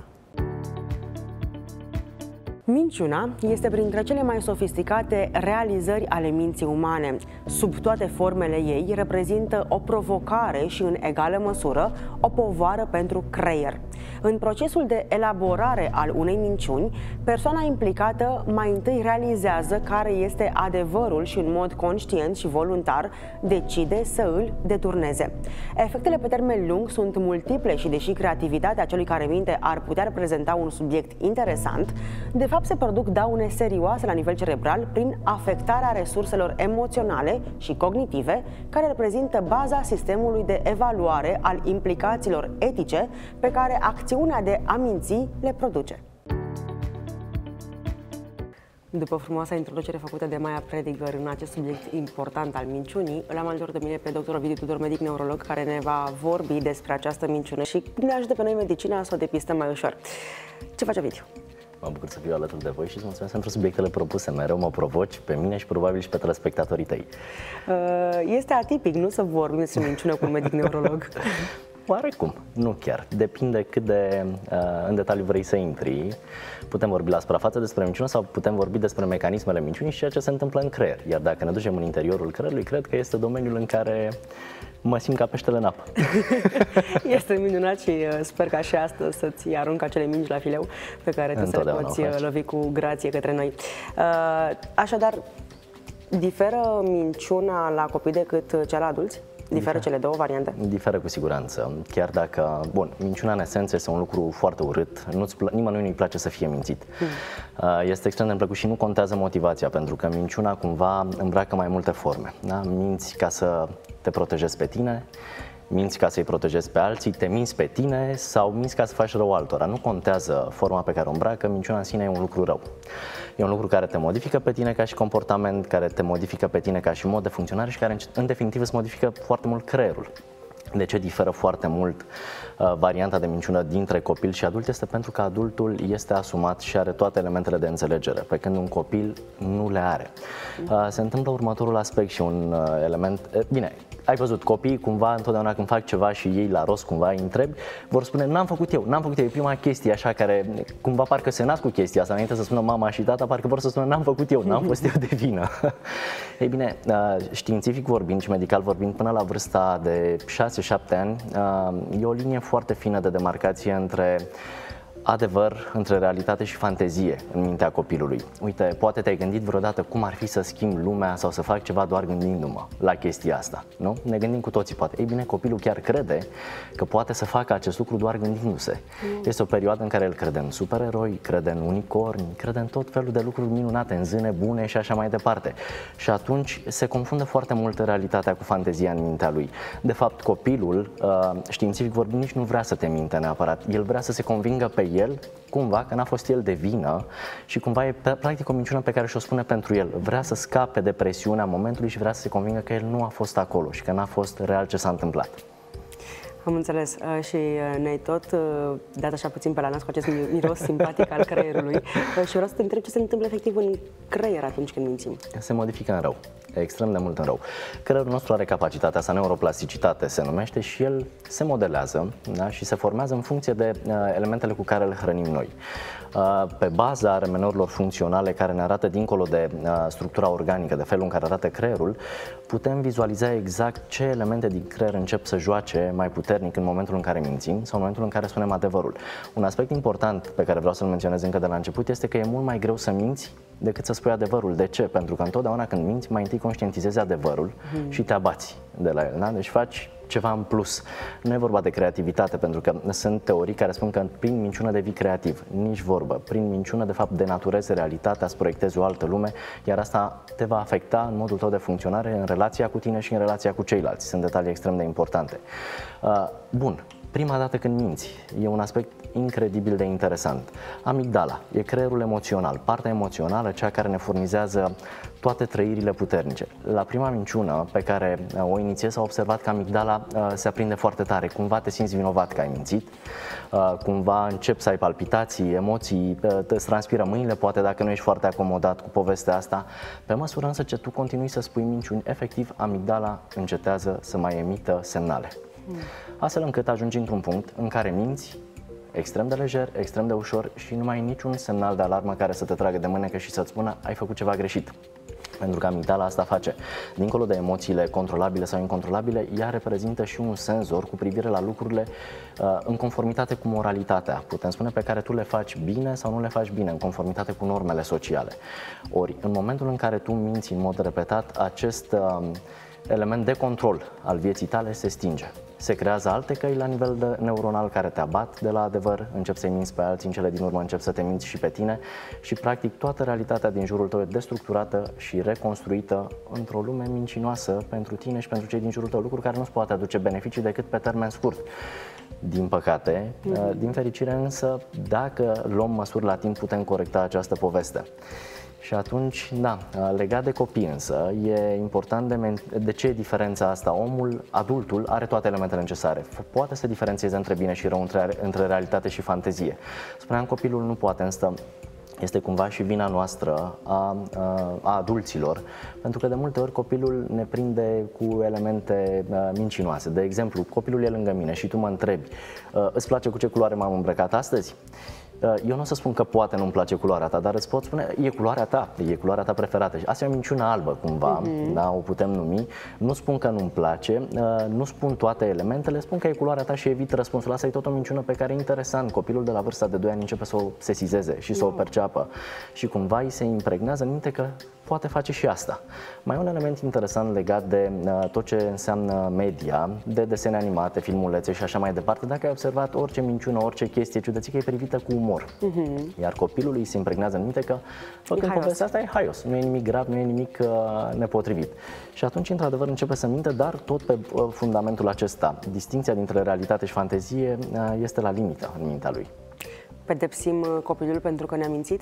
Minciuna este printre cele mai sofisticate realizări ale minții umane. Sub toate formele ei reprezintă o provocare și în egală măsură o povară pentru creier. În procesul de elaborare al unei minciuni, persoana implicată mai întâi realizează care este adevărul și în mod conștient și voluntar decide să îl deturneze. Efectele pe termen lung sunt multiple și deși creativitatea celui care minte ar putea reprezenta un subiect interesant, de fapt se produc daune serioase la nivel cerebral prin afectarea resurselor emoționale și cognitive, care reprezintă baza sistemului de evaluare al implicațiilor etice pe care acțiunea de a minți le produce. După frumoasa introducere făcută de Maia Prediger în acest subiect important al minciunii, l-am alături de mine pe dr. Ovidiu Tudor, medic neurolog, care ne va vorbi despre această minciună și ne ajută pe noi medicina să o depistăm mai ușor. Ce face Ovidiu? Mă bucur să fiu alături de voi și îți mulțumesc pentru subiectele propuse. Mereu mă provoci pe mine și probabil și pe telespectatorii tăi. Uh, este atipic, nu să vorbim despre minciună cu un medic neurolog. Oarecum, nu chiar. Depinde cât de uh, în detaliu vrei să intri. Putem vorbi la suprafață despre minciună sau putem vorbi despre mecanismele minciunii și ceea ce se întâmplă în creier. Iar dacă ne ducem în interiorul creierului, cred că este domeniul în care mă simt ca peștele în apă. este minunat și uh, sper ca și astăzi să-ți arunc acele mingi la fileu pe care tu să le poți uh, lovi cu grație către noi. Uh, așadar, diferă minciuna la copii decât cea la adulți? Diferă cele două variante? Diferă cu siguranță. Chiar dacă, bun, minciuna în esență este un lucru foarte urât, nu-ți pl- nimănui nu-i place să fie mințit. Hmm. Este extrem de plăcut și nu contează motivația, pentru că minciuna cumva îmbracă mai multe forme. Da? Minți ca să te protejezi pe tine, minți ca să-i protejezi pe alții, te minți pe tine sau minți ca să faci rău altora. Nu contează forma pe care o îmbracă, minciuna în sine e un lucru rău. E un lucru care te modifică pe tine ca și comportament, care te modifică pe tine ca și mod de funcționare și care în definitiv îți modifică foarte mult creierul. De ce diferă foarte mult uh, varianta de minciună dintre copil și adult? Este pentru că adultul este asumat și are toate elementele de înțelegere, pe când un copil nu le are. Uh, se întâmplă următorul aspect și un uh, element. Uh, bine, ai văzut, copiii cumva întotdeauna când fac ceva și ei la rost cumva îi întrebi, vor spune n-am făcut eu, n-am făcut eu, e prima chestie așa care cumva parcă se nasc cu chestia asta, înainte să spună mama și tata, parcă vor să spună n-am făcut eu, n-am fost eu de vină. Ei bine, uh, științific vorbind și medical vorbind, până la vârsta de 6-7 ani, uh, e o linie foarte fină de demarcație între adevăr între realitate și fantezie în mintea copilului. Uite, poate te-ai gândit vreodată cum ar fi să schimb lumea sau să fac ceva doar gândindu-mă la chestia asta, nu? Ne gândim cu toții, poate. Ei bine, copilul chiar crede că poate să facă acest lucru doar gândindu-se. Mm. Este o perioadă în care el crede în supereroi, crede în unicorni, crede în tot felul de lucruri minunate, în zâne bune și așa mai departe. Și atunci se confundă foarte mult realitatea cu fantezia în mintea lui. De fapt, copilul, uh, științific vorbind, nici nu vrea să te minte neapărat. El vrea să se convingă pe el, cumva, că n-a fost el de vină și cumva e practic o minciună pe care și-o spune pentru el. Vrea să scape de presiunea momentului și vrea să se convingă că el nu a fost acolo și că n-a fost real ce s-a întâmplat. Am înțeles uh, și uh, ne-ai tot uh, dat așa puțin pe la nas cu acest miros simpatic al creierului și vreau să te întreb ce se întâmplă efectiv în creier atunci când mințim. Se modifică în rău, extrem de mult în rău. Creierul nostru are capacitatea asta, neuroplasticitate se numește și el se modelează da? și se formează în funcție de elementele cu care îl hrănim noi. Pe baza remeneurilor funcționale care ne arată dincolo de structura organică, de felul în care arată creierul, putem vizualiza exact ce elemente din creier încep să joace mai puternic în momentul în care mințim sau în momentul în care spunem adevărul. Un aspect important pe care vreau să-l menționez încă de la început este că e mult mai greu să minți decât să spui adevărul. De ce? Pentru că întotdeauna când minți, mai întâi conștientizezi adevărul mm. și te abați de la el. Da? Deci faci ceva în plus. Nu e vorba de creativitate, pentru că sunt teorii care spun că prin minciună devii creativ. Nici vorbă. Prin minciună, de fapt, denaturezi realitatea, îți proiectezi o altă lume, iar asta te va afecta în modul tău de funcționare în relația cu tine și în relația cu ceilalți. Sunt detalii extrem de importante. Uh, bun, prima dată când minți. E un aspect incredibil de interesant. Amigdala e creierul emoțional, partea emoțională, cea care ne furnizează toate trăirile puternice. La prima minciună pe care uh, o inițiez, a observat că amigdala uh, se aprinde foarte tare. Cumva te simți vinovat că ai mințit, uh, cumva încep să ai palpitații, emoții, îți transpiră mâinile, poate dacă nu ești foarte acomodat cu povestea asta. Pe măsură însă ce tu continui să spui minciuni, efectiv amigdala încetează să mai emită semnale. Mm. Astfel încât ajungi într-un punct în care minți extrem de lejer, extrem de ușor și nu mai ai niciun semnal de alarmă care să te tragă de mânecă și să-ți spună ai făcut ceva greșit. Pentru că amigdala asta face. Dincolo de emoțiile controlabile sau incontrolabile, ea reprezintă și un senzor cu privire la lucrurile uh, în conformitate cu moralitatea, putem spune, pe care tu le faci bine sau nu le faci bine, în conformitate cu normele sociale. Ori, în momentul în care tu minți în mod repetat, acest uh, element de control al vieții tale se stinge se creează alte căi la nivel de neuronal care te abat de la adevăr, încep să-i minți pe alții, în cele din urmă încep să te minți și pe tine și practic toată realitatea din jurul tău e destructurată și reconstruită într-o lume mincinoasă pentru tine și pentru cei din jurul tău, lucruri care nu-ți poate aduce beneficii decât pe termen scurt. Din păcate, mm-hmm. din fericire însă, dacă luăm măsuri la timp, putem corecta această poveste. Și atunci, da, legat de copii însă, e important de, de ce e diferența asta. Omul, adultul, are toate elementele necesare. Poate să diferențieze între bine și rău, între, între realitate și fantezie. Spuneam, copilul nu poate, însă este cumva și vina noastră a, a, a adulților, pentru că de multe ori copilul ne prinde cu elemente a, mincinoase. De exemplu, copilul e lângă mine și tu mă întrebi, a, îți place cu ce culoare m-am îmbrăcat astăzi? Uh, eu nu o să spun că poate nu-mi place culoarea ta, dar îți pot spune, e culoarea ta, e culoarea ta preferată. Asta e o minciună albă, cumva, uh-huh. da, o putem numi. Nu spun că nu-mi place, uh, nu spun toate elementele, spun că e culoarea ta și evit răspunsul. Asta e tot o minciună pe care e interesant. Copilul de la vârsta de 2 ani începe să o sesizeze și să o perceapă. Și cumva îi se impregnează în minte că poate face și asta. Mai e un element interesant legat de uh, tot ce înseamnă media, de desene animate, filmulețe și așa mai departe. Dacă ai observat orice minciună, orice chestie ciudățică e privită cu umor. Uh-huh. Iar copilului se impregnează în minte că făcând povestea asta e haios, nu e nimic grav, nu e nimic uh, nepotrivit. Și atunci, într-adevăr, începe să minte, dar tot pe uh, fundamentul acesta. Distinția dintre realitate și fantezie uh, este la limită în mintea lui. Pedepsim uh, copilul pentru că ne-a mințit?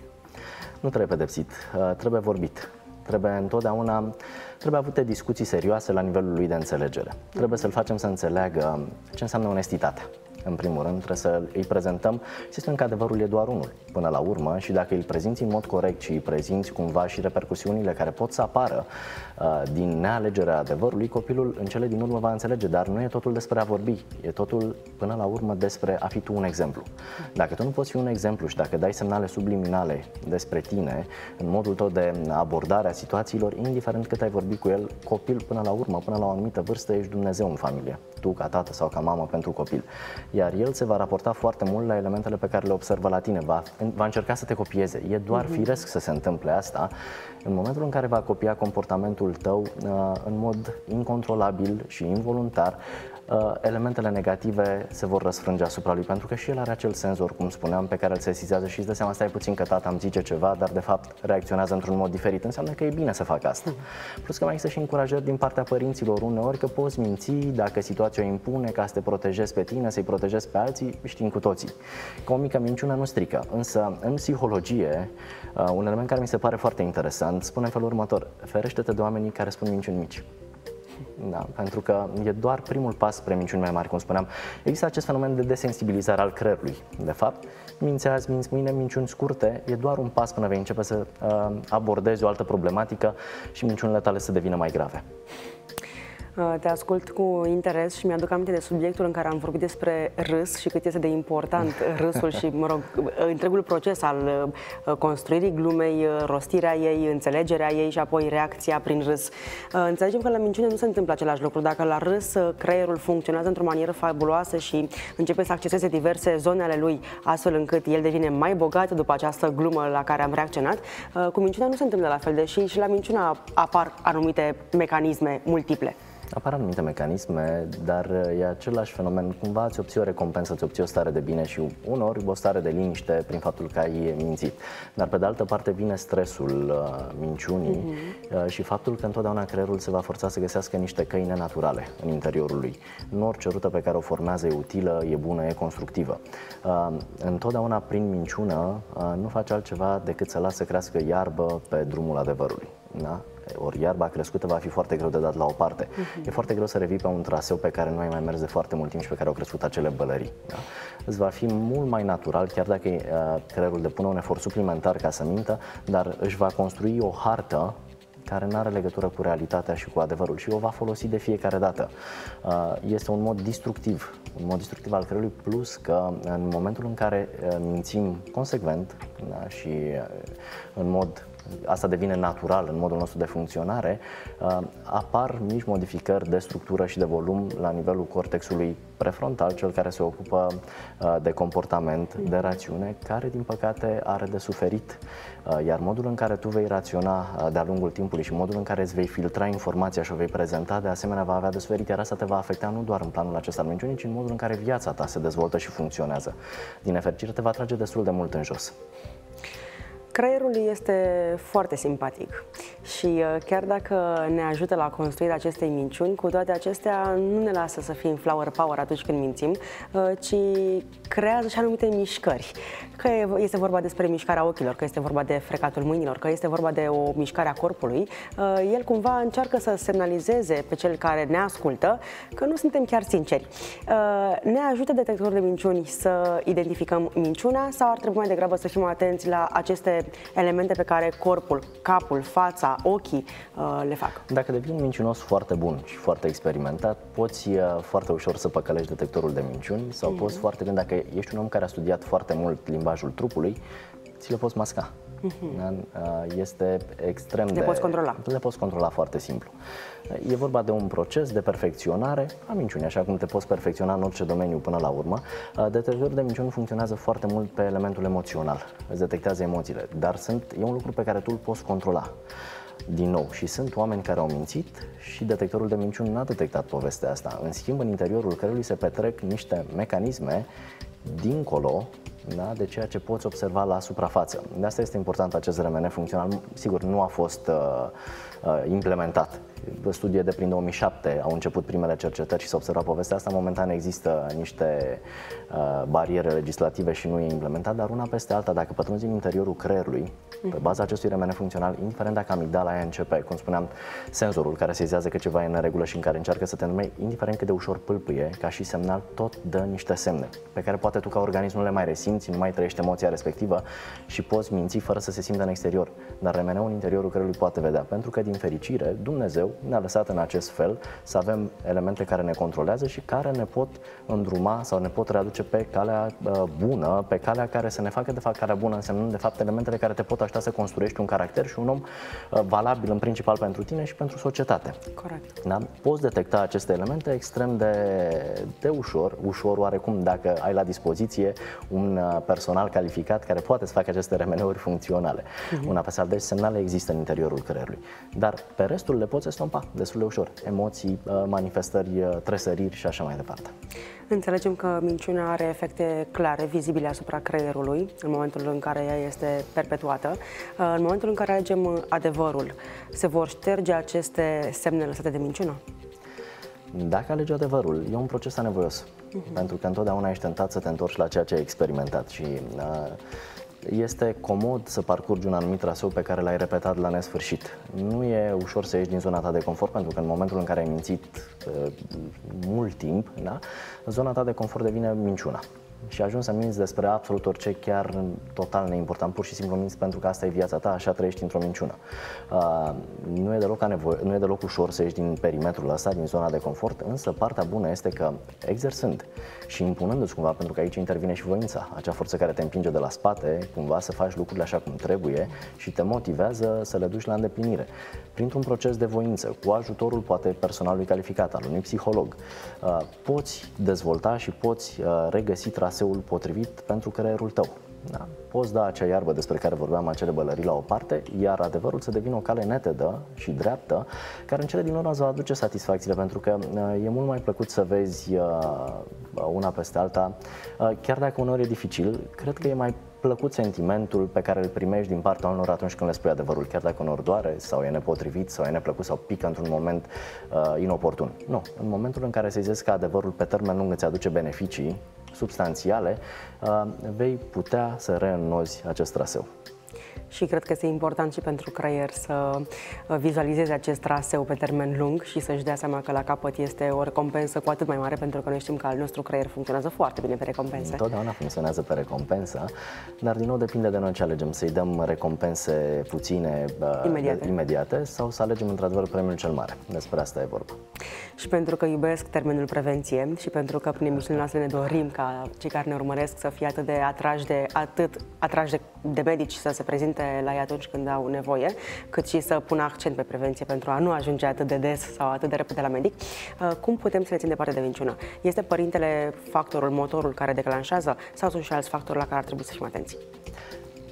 Nu trebuie pedepsit, uh, trebuie vorbit. Trebuie întotdeauna, trebuie avute discuții serioase la nivelul lui de înțelegere. Trebuie să-l facem să înțeleagă ce înseamnă onestitatea în primul rând, trebuie să îi prezentăm să spunem că adevărul e doar unul până la urmă și dacă îl prezinți în mod corect și îi prezinți cumva și repercusiunile care pot să apară uh, din nealegerea adevărului, copilul în cele din urmă va înțelege, dar nu e totul despre a vorbi, e totul până la urmă despre a fi tu un exemplu. Dacă tu nu poți fi un exemplu și dacă dai semnale subliminale despre tine, în modul tău de abordare a situațiilor, indiferent cât ai vorbi cu el, copil până la urmă, până la o anumită vârstă, ești Dumnezeu în familie, tu ca tată sau ca mamă pentru copil iar el se va raporta foarte mult la elementele pe care le observă la tine, va, va încerca să te copieze. E doar uh-huh. firesc să se întâmple asta. În momentul în care va copia comportamentul tău uh, în mod incontrolabil și involuntar, Uh, elementele negative se vor răsfrânge asupra lui, pentru că și el are acel senzor, cum spuneam, pe care îl sesizează și îți dă seama, stai puțin că tata îmi zice ceva, dar de fapt reacționează într-un mod diferit. Înseamnă că e bine să facă asta. Plus că mai există și încurajări din partea părinților uneori că poți minți dacă situația o impune ca să te protejezi pe tine, să-i protejezi pe alții, știm cu toții. Că o mică minciună nu strică. Însă, în psihologie, uh, un element care mi se pare foarte interesant spune în felul următor, ferește-te de oamenii care spun minciuni mici. Da, pentru că e doar primul pas spre minciuni mai mari, cum spuneam. Există acest fenomen de desensibilizare al creierului. De fapt, minți azi, minți mâine, minciuni scurte, e doar un pas până vei începe să uh, abordezi o altă problematică și minciunile tale să devină mai grave. Uh, te ascult cu interes și mi-aduc aminte de subiectul în care am vorbit despre râs și cât este de important râsul și, mă rog, întregul proces al uh, construirii glumei, uh, rostirea ei, înțelegerea ei și apoi reacția prin râs. Înțelegem că la minciune nu se întâmplă același lucru. Dacă la râs creierul funcționează într-o manieră fabuloasă și începe să acceseze diverse zone ale lui, astfel încât el devine mai bogat după această glumă la care am reacționat, cu minciuna nu se întâmplă la fel, deși și la minciuna apar anumite mecanisme multiple. Apar anumite mecanisme, dar e același fenomen. Cumva îți obții o recompensă, îți obții o stare de bine și unor o stare de liniște prin faptul că ai mințit. Dar pe de altă parte vine stresul uh, minciunii uh-huh. uh, și faptul că întotdeauna creierul se va forța să găsească niște căi nenaturale în interiorul lui. Nu orice rută pe care o formează e utilă, e bună, e constructivă. Uh, întotdeauna prin minciună uh, nu face altceva decât să lasă crească iarbă pe drumul adevărului. Da? Ori iarba crescută va fi foarte greu de dat la o parte. Uh-huh. E foarte greu să revii pe un traseu pe care nu ai mai mers de foarte mult timp și pe care au crescut acele bălării. Da? Îți va fi mult mai natural, chiar dacă uh, creierul depune un efort suplimentar ca să mintă, dar își va construi o hartă care nu are legătură cu realitatea și cu adevărul și o va folosi de fiecare dată. Uh, este un mod destructiv, un mod destructiv al creierului, plus că în momentul în care uh, mințim consecvent da, și în mod asta devine natural în modul nostru de funcționare, uh, apar mici modificări de structură și de volum la nivelul cortexului prefrontal, cel care se ocupă uh, de comportament, de rațiune, care din păcate are de suferit. Uh, iar modul în care tu vei raționa de-a lungul timpului și modul în care îți vei filtra informația și o vei prezenta, de asemenea va avea de suferit, iar asta te va afecta nu doar în planul acesta al minciunii, ci în modul în care viața ta se dezvoltă și funcționează. Din nefericire te va trage destul de mult în jos. Creierul este foarte simpatic și uh, chiar dacă ne ajută la construirea acestei minciuni, cu toate acestea nu ne lasă să fim flower power atunci când mințim, uh, ci creează și anumite mișcări. Că este vorba despre mișcarea ochilor, că este vorba de frecatul mâinilor, că este vorba de o mișcare a corpului, uh, el cumva încearcă să semnalizeze pe cel care ne ascultă că nu suntem chiar sinceri. Ne ajută detectorul de minciuni să identificăm minciuna sau ar trebui mai degrabă să fim atenți la aceste elemente pe care corpul, capul, fața, ochii uh, le fac. Dacă devii un minciunos foarte bun și foarte experimentat, poți uh, foarte ușor să păcălești detectorul de minciuni sau mm-hmm. poți foarte bine, dacă ești un om care a studiat foarte mult limbajul trupului, ți le poți masca. Mm-hmm. Este extrem le de... Le poți controla. Le poți controla foarte simplu. E vorba de un proces de perfecționare a minciunii, așa cum te poți perfecționa în orice domeniu până la urmă. Detectorul de minciuni funcționează foarte mult pe elementul emoțional, îți detectează emoțiile, dar sunt, e un lucru pe care tu îl poți controla din nou. Și sunt oameni care au mințit și detectorul de minciuni n-a detectat povestea asta. În schimb, în interiorul creierului se petrec niște mecanisme dincolo da, de ceea ce poți observa la suprafață. De asta este important acest RMN funcțional. Sigur, nu a fost uh, uh, implementat studie de prin 2007 au început primele cercetări și s-a observat povestea asta. Momentan există niște uh, bariere legislative și nu e implementat, dar una peste alta, dacă pătrunzi în interiorul creierului, pe mhm. baza acestui remene funcțional, indiferent dacă amigdala aia începe, cum spuneam, senzorul care sezează că ceva e în regulă și în care încearcă să te nume, indiferent cât de ușor pâlpâie, ca și semnal, tot dă niște semne pe care poate tu ca organism nu le mai resimți, nu mai trăiești emoția respectivă și poți minți fără să se simtă în exterior. Dar remeneul în interiorul creierului poate vedea, pentru că din fericire Dumnezeu ne-a lăsat în acest fel să avem elemente care ne controlează și care ne pot îndruma sau ne pot readuce pe calea uh, bună, pe calea care să ne facă de fapt calea bună, însemnând de fapt elementele care te pot ajuta să construiești un caracter și un om uh, valabil în principal pentru tine și pentru societate. Corect. Da? Poți detecta aceste elemente extrem de, de ușor, ușor oarecum dacă ai la dispoziție un uh, personal calificat care poate să facă aceste remeneuri funcționale. Uh-huh. Una pe deci semnale există în interiorul creierului, dar pe restul le poți estompa destul de ușor. Emoții, uh, manifestări, uh, tresăriri și așa mai departe. Înțelegem că minciuna are efecte clare, vizibile asupra creierului în momentul în care ea este perpetuată. Uh, în momentul în care alegem adevărul, se vor șterge aceste semne lăsate de minciună? Dacă alegi adevărul, e un proces anevoios. Uh-huh. Pentru că întotdeauna ești tentat să te întorci la ceea ce ai experimentat și uh, este comod să parcurgi un anumit traseu pe care l-ai repetat la nesfârșit. Nu e ușor să ieși din zona ta de confort, pentru că în momentul în care ai mințit uh, mult timp, da, zona ta de confort devine minciuna și ajungi să minți despre absolut orice chiar total neimportant, pur și simplu minți pentru că asta e viața ta, așa trăiești într-o minciună. Uh, nu, e deloc nevoie, nu e deloc ușor să ieși din perimetrul ăsta, din zona de confort, însă partea bună este că exersând și impunându-ți cumva, pentru că aici intervine și voința, acea forță care te împinge de la spate, cumva să faci lucrurile așa cum trebuie și te motivează să le duci la îndeplinire. Printr-un proces de voință, cu ajutorul poate personalului calificat, al unui psiholog, uh, poți dezvolta și poți uh, regăsi traseul potrivit pentru creierul tău. Da? Poți da acea iarbă despre care vorbeam, acele bălării la o parte, iar adevărul să devină o cale netedă și dreaptă, care în cele din urmă îți va aduce satisfacțiile, pentru că uh, e mult mai plăcut să vezi uh, una peste alta, uh, chiar dacă uneori e dificil, cred că e mai plăcut sentimentul pe care îl primești din partea unor atunci când le spui adevărul, chiar dacă unor doare sau e nepotrivit sau e neplăcut sau pică într-un moment uh, inoportun. Nu, în momentul în care se că adevărul pe termen lung îți aduce beneficii substanțiale, uh, vei putea să reînnozi acest traseu. Și cred că este important și pentru creier să uh, vizualizeze acest traseu pe termen lung și să-și dea seama că la capăt este o recompensă cu atât mai mare pentru că noi știm că al nostru creier funcționează foarte bine pe recompense. Întotdeauna funcționează pe recompensă, dar din nou depinde de noi ce alegem, să-i dăm recompense puține, imediate, imediate sau să alegem într-adevăr premiul cel mare. Despre asta e vorba. Și pentru că iubesc termenul prevenție și pentru că prin emisiunile noastre ne dorim ca cei care ne urmăresc să fie atât de atrași de, atât atrași de, de medici să se prezinte la ei atunci când au nevoie, cât și să pună accent pe prevenție pentru a nu ajunge atât de des sau atât de repede la medic, uh, cum putem să le ținem departe de minciună? Este părintele factorul, motorul care declanșează sau sunt și alți factori la care ar trebui să fim atenți?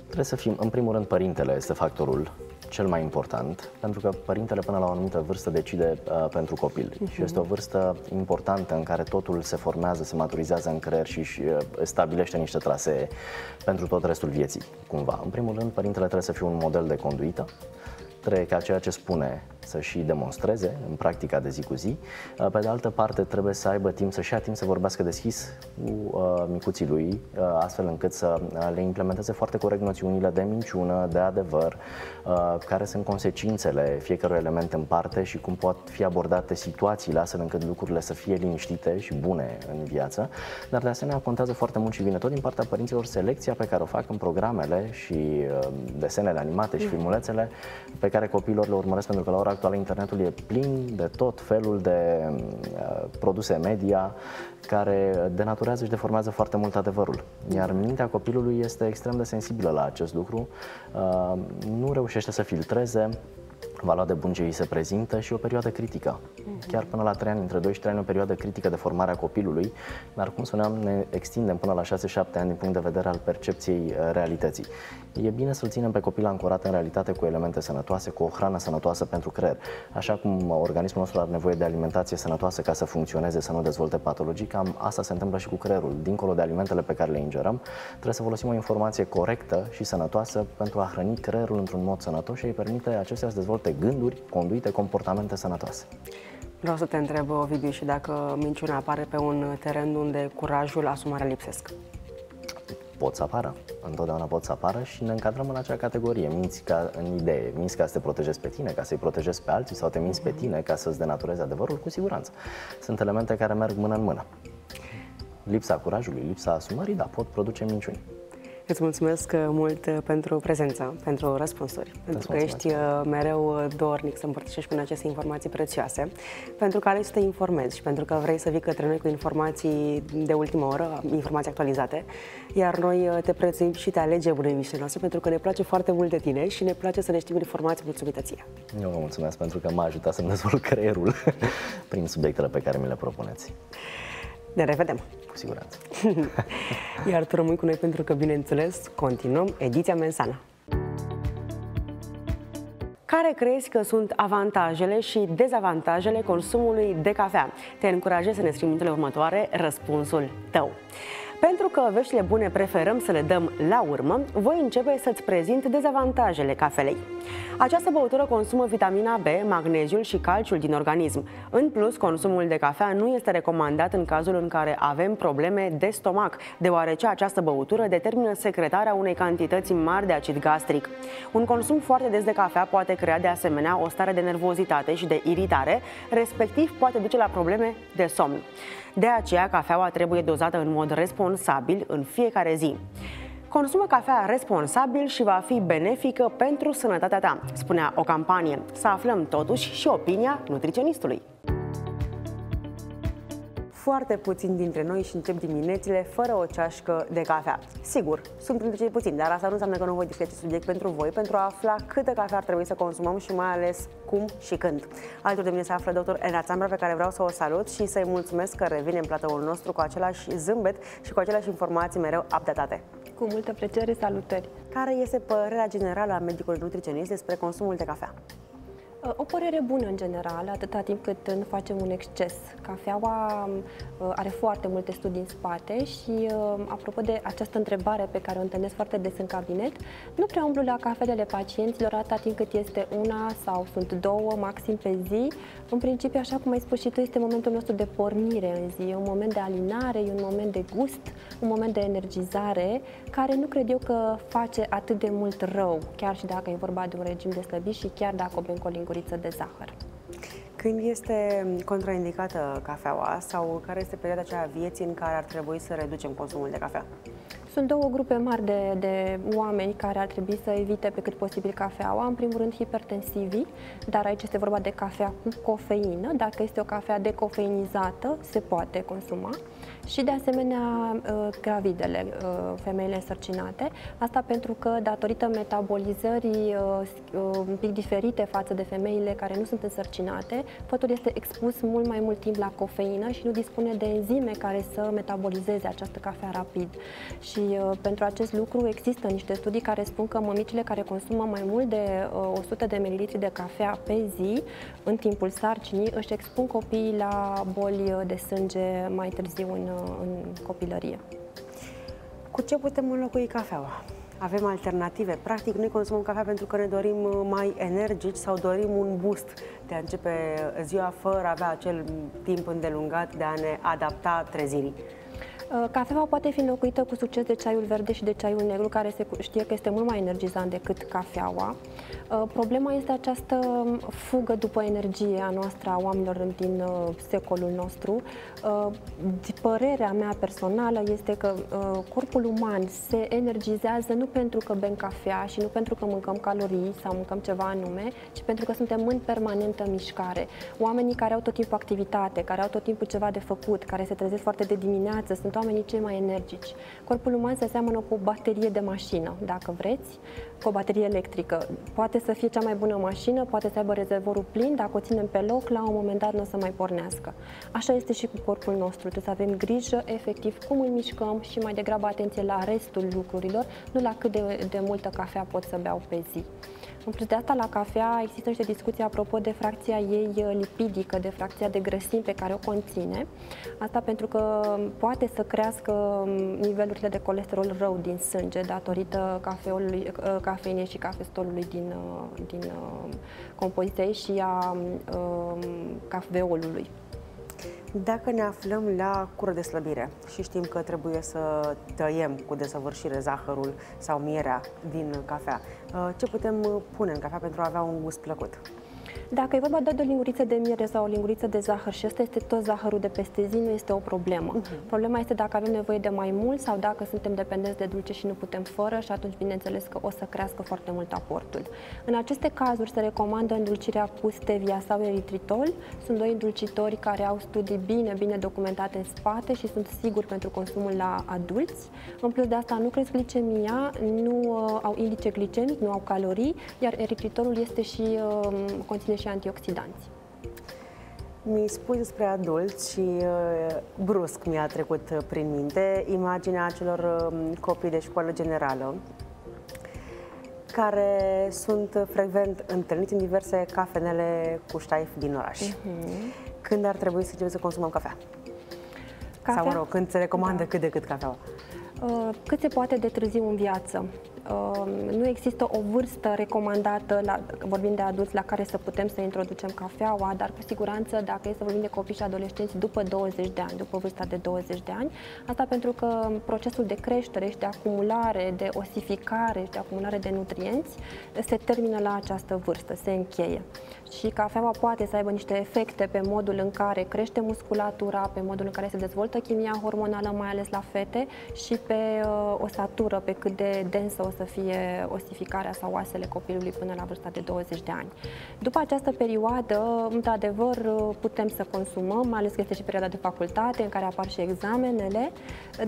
Trebuie să fim, în primul rând, părintele este factorul cel mai important, pentru că părintele până la o anumită vârstă decide uh, pentru copil uh-huh. și este o vârstă importantă în care totul se formează, se maturizează în creier și, și uh, stabilește niște trasee pentru tot restul vieții, cumva. În primul rând, părintele trebuie să fie un model de conduită, trebuie ca ceea ce spune să și demonstreze în practica de zi cu zi. Uh, pe de altă parte, trebuie să aibă timp să-și ia timp să vorbească deschis cu uh, micuții lui, uh, astfel încât să uh, le implementeze foarte corect noțiunile de minciună, de adevăr, uh, care sunt consecințele fiecărui element în parte și cum pot fi abordate situațiile astfel încât lucrurile să fie liniștite și bune în viață. Dar de asemenea contează foarte mult și vine tot din partea părinților selecția pe care o fac în programele și uh, desenele animate și filmulețele pe care copiilor le urmăresc pentru că la ora actuală internetul e plin de tot felul de uh, produse media care denaturează și deformează foarte mult adevărul. Iar mintea copilului este extrem de sensibilă la acest lucru, uh, nu reușește să filtreze, Valoarea de bun ce îi se prezintă și o perioadă critică. Chiar până la 3 ani, între 2 și 3 ani, o perioadă critică de formare a copilului, dar, cum spuneam, ne extindem până la 6-7 ani din punct de vedere al percepției uh, realității. E bine să-l ținem pe copil ancorat în realitate cu elemente sănătoase, cu o hrană sănătoasă pentru creier. Așa cum organismul nostru are nevoie de alimentație sănătoasă ca să funcționeze, să nu dezvolte patologii, cam asta se întâmplă și cu creierul. Dincolo de alimentele pe care le ingerăm, trebuie să folosim o informație corectă și sănătoasă pentru a hrăni creierul într-un mod sănătos și îi permite acestea să dezvolte gânduri, conduite, comportamente sănătoase. Vreau să te întreb, Ovidiu, și dacă minciuna apare pe un teren unde curajul, asumarea lipsesc pot să apară, întotdeauna pot să apară și ne încadrăm în acea categorie. Minți ca în idee, minți ca să te protejezi pe tine, ca să-i protejezi pe alții sau te minți pe tine ca să-ți denaturezi adevărul, cu siguranță. Sunt elemente care merg mână în mână. Lipsa curajului, lipsa asumării, da, pot produce minciuni. Îți mulțumesc uh, mult uh, pentru prezență, pentru răspunsuri, pentru că ești uh, mereu dornic să împărtășești prin aceste informații prețioase, pentru că alegi să te informezi și pentru că vrei să vii către noi cu informații de ultimă oră, informații actualizate, iar noi te prețuim și te alegem în emisiunea noastră pentru că ne place foarte mult de tine și ne place să ne știm informații mulțumită ție. Eu vă mulțumesc pentru că m-a ajutat să-mi dezvolt creierul prin subiectele pe care mi le propuneți. Ne revedem! Cu siguranță! Iar tu rămâi cu noi pentru că, bineînțeles, continuăm ediția Mensana. Care crezi că sunt avantajele și dezavantajele consumului de cafea? Te încurajez să ne scrii în următoare răspunsul tău. Pentru că veștile bune preferăm să le dăm la urmă, voi începe să-ți prezint dezavantajele cafelei. Această băutură consumă vitamina B, magneziul și calciul din organism. În plus, consumul de cafea nu este recomandat în cazul în care avem probleme de stomac, deoarece această băutură determină secretarea unei cantități mari de acid gastric. Un consum foarte des de cafea poate crea de asemenea o stare de nervozitate și de iritare, respectiv poate duce la probleme de somn. De aceea, cafeaua trebuie dozată în mod responsabil în fiecare zi. Consumă cafea responsabil și va fi benefică pentru sănătatea ta, spunea o campanie. Să aflăm totuși și opinia nutriționistului foarte puțini dintre noi și încep diminețile fără o ceașcă de cafea. Sigur, sunt printre cei puțini, dar asta nu înseamnă că nu voi discuta acest subiect pentru voi, pentru a afla câtă cafea ar trebui să consumăm și mai ales cum și când. Alături de mine se află dr. Ena Țambra, pe care vreau să o salut și să-i mulțumesc că revine în platoul nostru cu același zâmbet și cu aceleași informații mereu updatate. Cu multă plăcere, salutări! Care este părerea generală a medicului nutriționist despre consumul de cafea? Uh, o părere bună în general, atâta timp cât nu facem un exces. Cafeaua uh, are foarte multe studii în spate și uh, apropo de această întrebare pe care o întâlnesc foarte des în cabinet, nu prea umblu la cafelele pacienților atâta timp cât este una sau sunt două maxim pe zi. În principiu, așa cum ai spus și tu, este momentul nostru de pornire în zi, e un moment de alinare, e un moment de gust, un moment de energizare, care nu cred eu că face atât de mult rău, chiar și dacă e vorba de un regim de slăbit și chiar dacă o bencol linguriță de zahăr. Când este contraindicată cafeaua sau care este perioada aceea vieții în care ar trebui să reducem consumul de cafea? Sunt două grupe mari de, de oameni care ar trebui să evite pe cât posibil cafeaua. În primul rând, hipertensivii, dar aici este vorba de cafea cu cofeină. Dacă este o cafea decofeinizată, se poate consuma și de asemenea uh, gravidele, uh, femeile însărcinate. Asta pentru că datorită metabolizării uh, un pic diferite față de femeile care nu sunt însărcinate, fătul este expus mult mai mult timp la cofeină și nu dispune de enzime care să metabolizeze această cafea rapid. Și pentru acest lucru există niște studii care spun că mămicile care consumă mai mult de 100 de ml de cafea pe zi în timpul sarcinii își expun copiii la boli de sânge mai târziu în în copilărie. Cu ce putem înlocui cafeaua? Avem alternative. Practic, noi consumăm cafea pentru că ne dorim uh, mai energici sau dorim un boost de a începe ziua fără a avea acel timp îndelungat de a ne adapta trezirii. Uh, cafeaua poate fi înlocuită cu succes de ceaiul verde și de ceaiul negru, care se știe că este mult mai energizant decât cafeaua. Uh, problema este această fugă după energie a noastră, a oamenilor din uh, secolul nostru. Părerea mea personală este că corpul uman se energizează nu pentru că bem cafea și nu pentru că mâncăm calorii sau mâncăm ceva anume, ci pentru că suntem în permanentă mișcare. Oamenii care au tot timpul activitate, care au tot timpul ceva de făcut, care se trezesc foarte de dimineață, sunt oamenii cei mai energici. Corpul uman se seamănă cu o baterie de mașină, dacă vreți, cu o baterie electrică. Poate să fie cea mai bună mașină, poate să aibă rezervorul plin, dacă o ținem pe loc, la un moment dat nu o să mai pornească. Așa este și cu corpul nostru. Trebuie să avem grijă, efectiv, cum îl mișcăm și mai degrabă atenție la restul lucrurilor, nu la cât de, de multă cafea pot să beau pe zi. În plus de asta, la cafea există niște discuții apropo de fracția ei uh, lipidică, de fracția de grăsimi pe care o conține. Asta pentru că poate să crească um, nivelurile de colesterol rău din sânge datorită cafeolului, uh, cafeinei și cafestolului din, uh, din compoziția ei și a um, cafeolului. Dacă ne aflăm la cură de slăbire și știm că trebuie să tăiem cu desăvârșire zahărul sau mierea din cafea, uh, ce putem pune în cafea pentru a avea un gust plăcut? Dacă e vorba doar de o linguriță de miere sau o linguriță de zahăr și ăsta este tot zahărul de peste zi, nu este o problemă. Uh-huh. Problema este dacă avem nevoie de mai mult sau dacă suntem dependenți de dulce și nu putem fără și atunci bineînțeles că o să crească foarte mult aportul. În aceste cazuri se recomandă îndulcirea cu stevia sau eritritol. Sunt doi îndulcitori care au studii bine, bine documentate în spate și sunt siguri pentru consumul la adulți. În plus de asta nu cresc glicemia, nu uh, au indice glicemic, nu au calorii, iar eritritolul este și uh, conține și antioxidanți. Mi-ai spus despre adulți și uh, brusc mi-a trecut uh, prin minte imaginea acelor uh, copii de școală generală care sunt frecvent întâlniți în diverse cafenele cu ștaif din oraș. Uh-huh. Când ar trebui să începem să consumăm cafea? cafea? Sau, mă rog, când se recomandă da. cât de cât cafeaua? Uh, cât se poate de târziu în viață. Um, nu există o vârstă recomandată, la, vorbim de adulți, la care să putem să introducem cafeaua, dar cu siguranță dacă e să vorbim de copii și adolescenți după 20 de ani, după vârsta de 20 de ani, asta pentru că procesul de creștere și de acumulare, de osificare și de acumulare de nutrienți se termină la această vârstă, se încheie. Și cafeaua poate să aibă niște efecte pe modul în care crește musculatura, pe modul în care se dezvoltă chimia hormonală, mai ales la fete, și pe uh, osatură, pe cât de densă o să fie osificarea sau oasele copilului până la vârsta de 20 de ani. După această perioadă, într-adevăr, putem să consumăm, mai ales că este și perioada de facultate în care apar și examenele,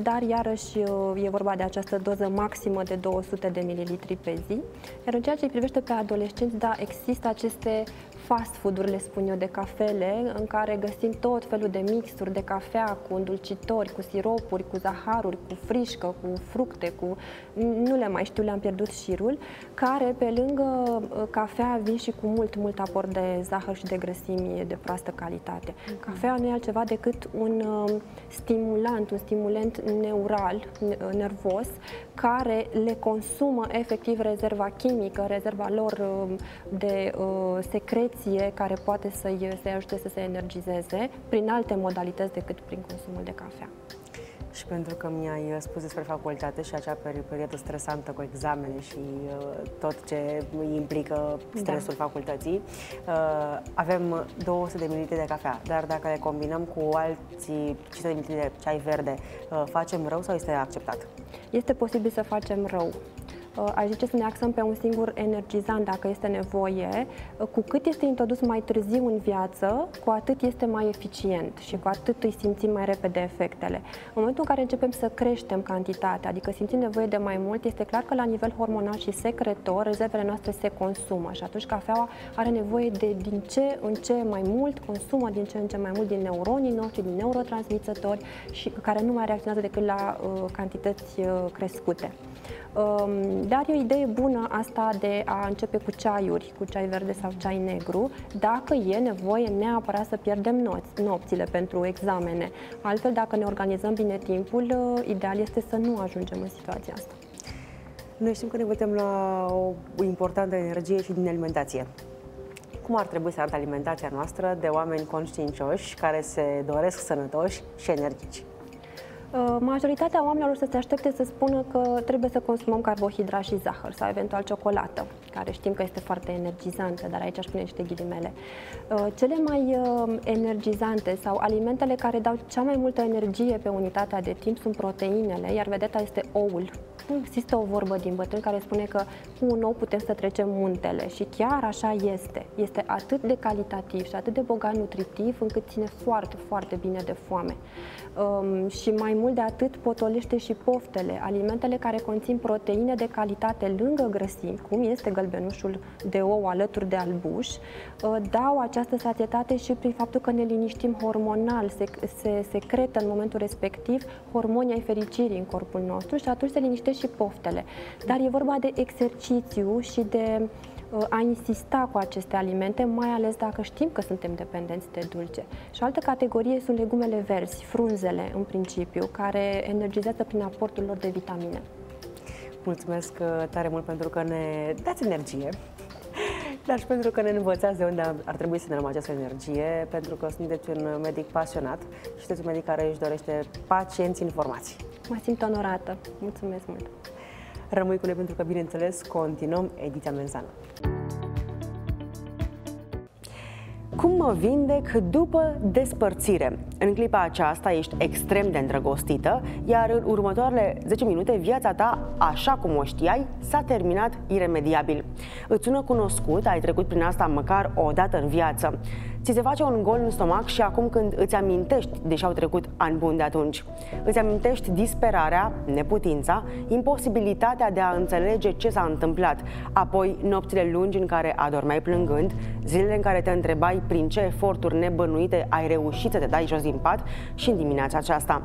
dar iarăși e vorba de această doză maximă de 200 de mililitri pe zi. Iar în ceea ce privește pe adolescenți, da, există aceste fast food-urile, spun eu, de cafele, în care găsim tot felul de mixuri de cafea cu îndulcitori, cu siropuri, cu zaharuri, cu frișcă, cu fructe, cu... nu le mai știu, le-am pierdut șirul, care pe lângă uh, cafea vin și cu mult, mult aport de zahăr și de grăsimi de proastă calitate. Mhm. Cafea nu e altceva decât un uh, stimulant, un stimulant neural, nervos, care le consumă efectiv rezerva chimică, rezerva lor uh, de uh, secreție care poate să-i, să ajute să se energizeze prin alte modalități decât prin consumul de cafea și pentru că mi-ai uh, spus despre facultate și acea perioadă stresantă cu examene și uh, tot ce implică da. stresul da. facultății. Uh, avem 200 de mililitri de cafea, dar dacă le combinăm cu alții 500 de mililitri de ceai verde, uh, facem rău sau este acceptat? Este posibil să facem rău. Uh, aș zice să ne axăm pe un singur energizant dacă este nevoie. Uh, cu cât este introdus mai târziu în viață, cu atât este mai eficient și cu atât îi simțim mai repede efectele. În momentul în care începem să creștem cantitatea, adică simțim nevoie de mai mult, este clar că la nivel hormonal și secretor, rezervele noastre se consumă și atunci cafeaua are nevoie de din ce în ce mai mult, consumă din ce în ce mai mult din neuronii noștri, din neurotransmițători și care nu mai reacționează decât la uh, cantități uh, crescute. Um, dar e o idee bună asta de a începe cu ceaiuri, cu ceai verde sau ceai negru, dacă e nevoie neapărat să pierdem noți, nopțile pentru examene. Altfel, dacă ne organizăm bine timpul, uh, ideal este să nu ajungem în situația asta. Noi știm că ne putem la o importantă energie și din alimentație. Cum ar trebui să arate alimentația noastră de oameni conștiincioși care se doresc sănătoși și energici? Uh, majoritatea oamenilor să se aștepte să spună că trebuie să consumăm carbohidrat și zahăr sau eventual ciocolată, care știm că este foarte energizantă, dar aici aș pune niște ghilimele. Uh, cele mai uh, energizante sau alimentele care dau cea mai multă energie pe unitatea de timp sunt proteinele, iar vedeta este oul. Există o vorbă din bătrân care spune că cu un ou putem să trecem muntele și chiar așa este. Este atât de calitativ și atât de bogat nutritiv încât ține foarte, foarte bine de foame um, și mai mult de atât potolește și poftele. Alimentele care conțin proteine de calitate lângă grăsimi, cum este gălbenușul de ou alături de albuș, uh, dau această satietate și prin faptul că ne liniștim hormonal, se, se secretă în momentul respectiv hormonii ai fericirii în corpul nostru și atunci se liniștește și poftele. Dar e vorba de exercițiu și de Uh, a insista cu aceste alimente, mai ales dacă știm că suntem dependenți de dulce. Și o altă categorie sunt legumele verzi, frunzele în principiu, care energizează prin aportul lor de vitamine. Mulțumesc uh, tare mult pentru că ne dați energie dar și pentru că ne învățați de unde ar trebui să ne luăm această energie, pentru că sunteți un medic pasionat și sunteți un medic care își dorește pacienți informații. Mă simt onorată. Mulțumesc mult! Rămâi cu noi pentru că, bineînțeles, continuăm ediția Menzană. Cum mă vindec după despărțire? În clipa aceasta ești extrem de îndrăgostită, iar în următoarele 10 minute viața ta, așa cum o știai, s-a terminat iremediabil. Îți sună cunoscut, ai trecut prin asta măcar o dată în viață. Ți se face un gol în stomac și acum când îți amintești, deși au trecut ani buni de atunci, îți amintești disperarea, neputința, imposibilitatea de a înțelege ce s-a întâmplat, apoi nopțile lungi în care adormeai plângând, zilele în care te întrebai prin ce eforturi nebănuite ai reușit să te dai jos din pat și în dimineața aceasta.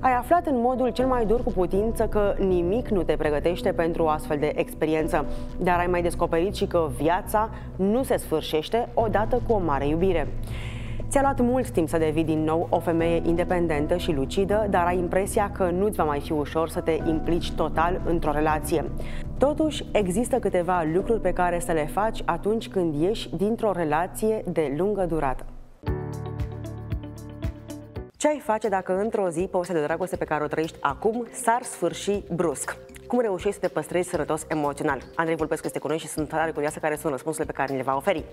Ai aflat în modul cel mai dur cu putință că nimic nu te pregătește pentru o astfel de experiență, dar ai mai descoperit și că viața nu se sfârșește odată cu o mare iubire. Ți-a luat mult timp să devii din nou o femeie independentă și lucidă, dar ai impresia că nu-ți va mai fi ușor să te implici total într-o relație. Totuși, există câteva lucruri pe care să le faci atunci când ieși dintr-o relație de lungă durată. Ce ai face dacă într-o zi povestea de dragoste pe care o trăiești acum s-ar sfârși brusc? Cum reușești să te păstrezi sănătos emoțional? Andrei Vulpescu este cu noi și sunt tare curioasă care sunt răspunsurile pe care ni le va oferi.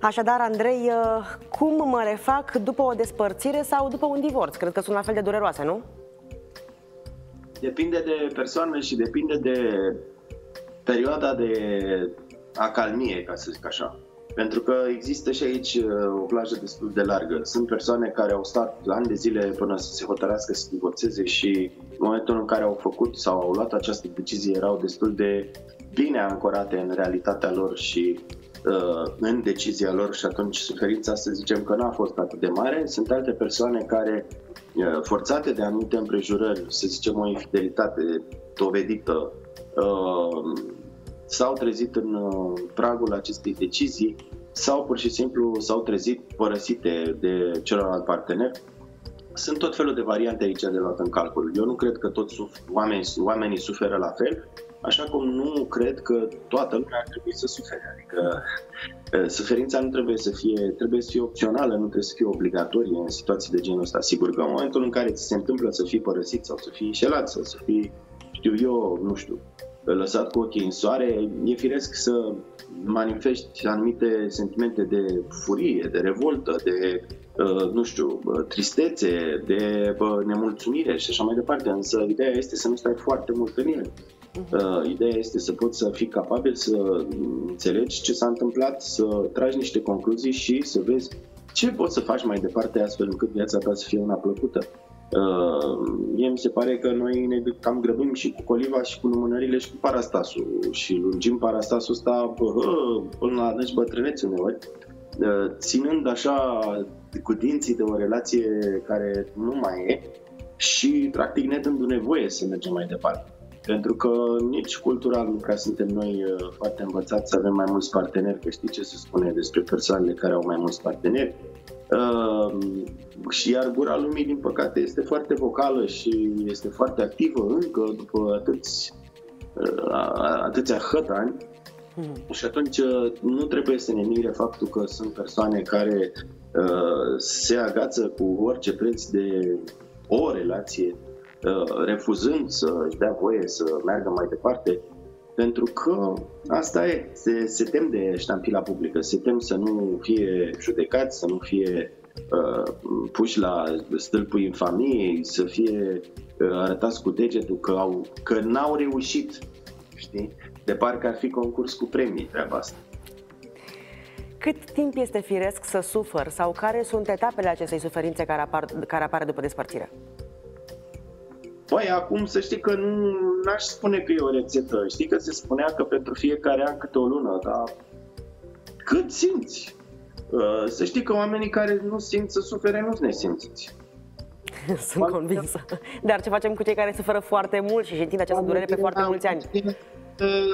Așadar, Andrei, uh, cum mă refac după o despărțire sau după un divorț? Cred că sunt la fel de dureroase, nu? Depinde de persoane și depinde de perioada de acalmie, ca să zic așa. Pentru că există și aici uh, o plajă destul de largă. Sunt persoane care au stat ani de zile până să se hotărească să divorțeze și în momentul în care au făcut sau au luat această decizie erau destul de bine ancorate în realitatea lor și uh, în decizia lor și atunci suferința, să zicem că n-a fost atât de mare. Sunt alte persoane care, uh, forțate de anumite împrejurări, să zicem o infidelitate dovedită, uh, s-au trezit în uh, pragul acestei decizii sau pur și simplu s-au trezit părăsite de celălalt partener. Sunt tot felul de variante aici de luat în calcul. Eu nu cred că toți oamenii, oamenii suferă la fel, așa cum nu cred că toată lumea ar trebui să sufere. Adică uh, suferința nu trebuie să fie, trebuie să fie opțională, nu trebuie să fie obligatorie în situații de genul ăsta. Sigur că în momentul în care ți se întâmplă să fii părăsit sau să fii înșelat sau să fii, știu eu, nu știu, lăsat cu ochii în soare, e firesc să manifesti anumite sentimente de furie, de revoltă, de, uh, nu știu, tristețe, de nemulțumire și așa mai departe. Însă ideea este să nu stai foarte mult în ele. Uh, ideea este să poți să fii capabil să înțelegi ce s-a întâmplat, să tragi niște concluzii și să vezi ce poți să faci mai departe astfel încât viața ta să fie una plăcută. Uh, mie mi se pare că noi ne cam grăbim și cu coliva și cu numânările și cu parastasul și lungim parastasul ăsta uh, până la adânci bătrânețe uneori, uh, ținând așa cu dinții de o relație care nu mai e și practic ne dându nevoie să mergem mai departe. Pentru că nici cultural nu prea suntem noi uh, foarte învățați să avem mai mulți parteneri, că știi ce se spune despre persoanele care au mai mulți parteneri. Uh, și iar gura lumii, din păcate, este foarte vocală și este foarte activă încă după atâți, uh, atâția hătani. Mm. Și atunci uh, nu trebuie să ne mire faptul că sunt persoane care uh, se agață cu orice preț de o relație, uh, refuzând să-și dea voie să meargă mai departe, pentru că asta e, se, se tem de ștampila publică, se tem să nu fie judecați, să nu fie uh, puși la stâlpul infamiei, să fie uh, arătați cu degetul că, au, că n-au reușit, știi? De parcă ar fi concurs cu premii treaba asta. Cât timp este firesc să sufăr sau care sunt etapele acestei suferințe care apar, care apare după despărțire? Băi, acum să știi că nu aș spune că e o rețetă. Știi că se spunea că pentru fiecare an câte o lună, dar cât simți? Uh, să știi că oamenii care nu simt să sufere nu ne simțiți. Sunt convinsă. Dar ce facem cu cei care suferă foarte mult și întind această durere pe foarte mulți ani?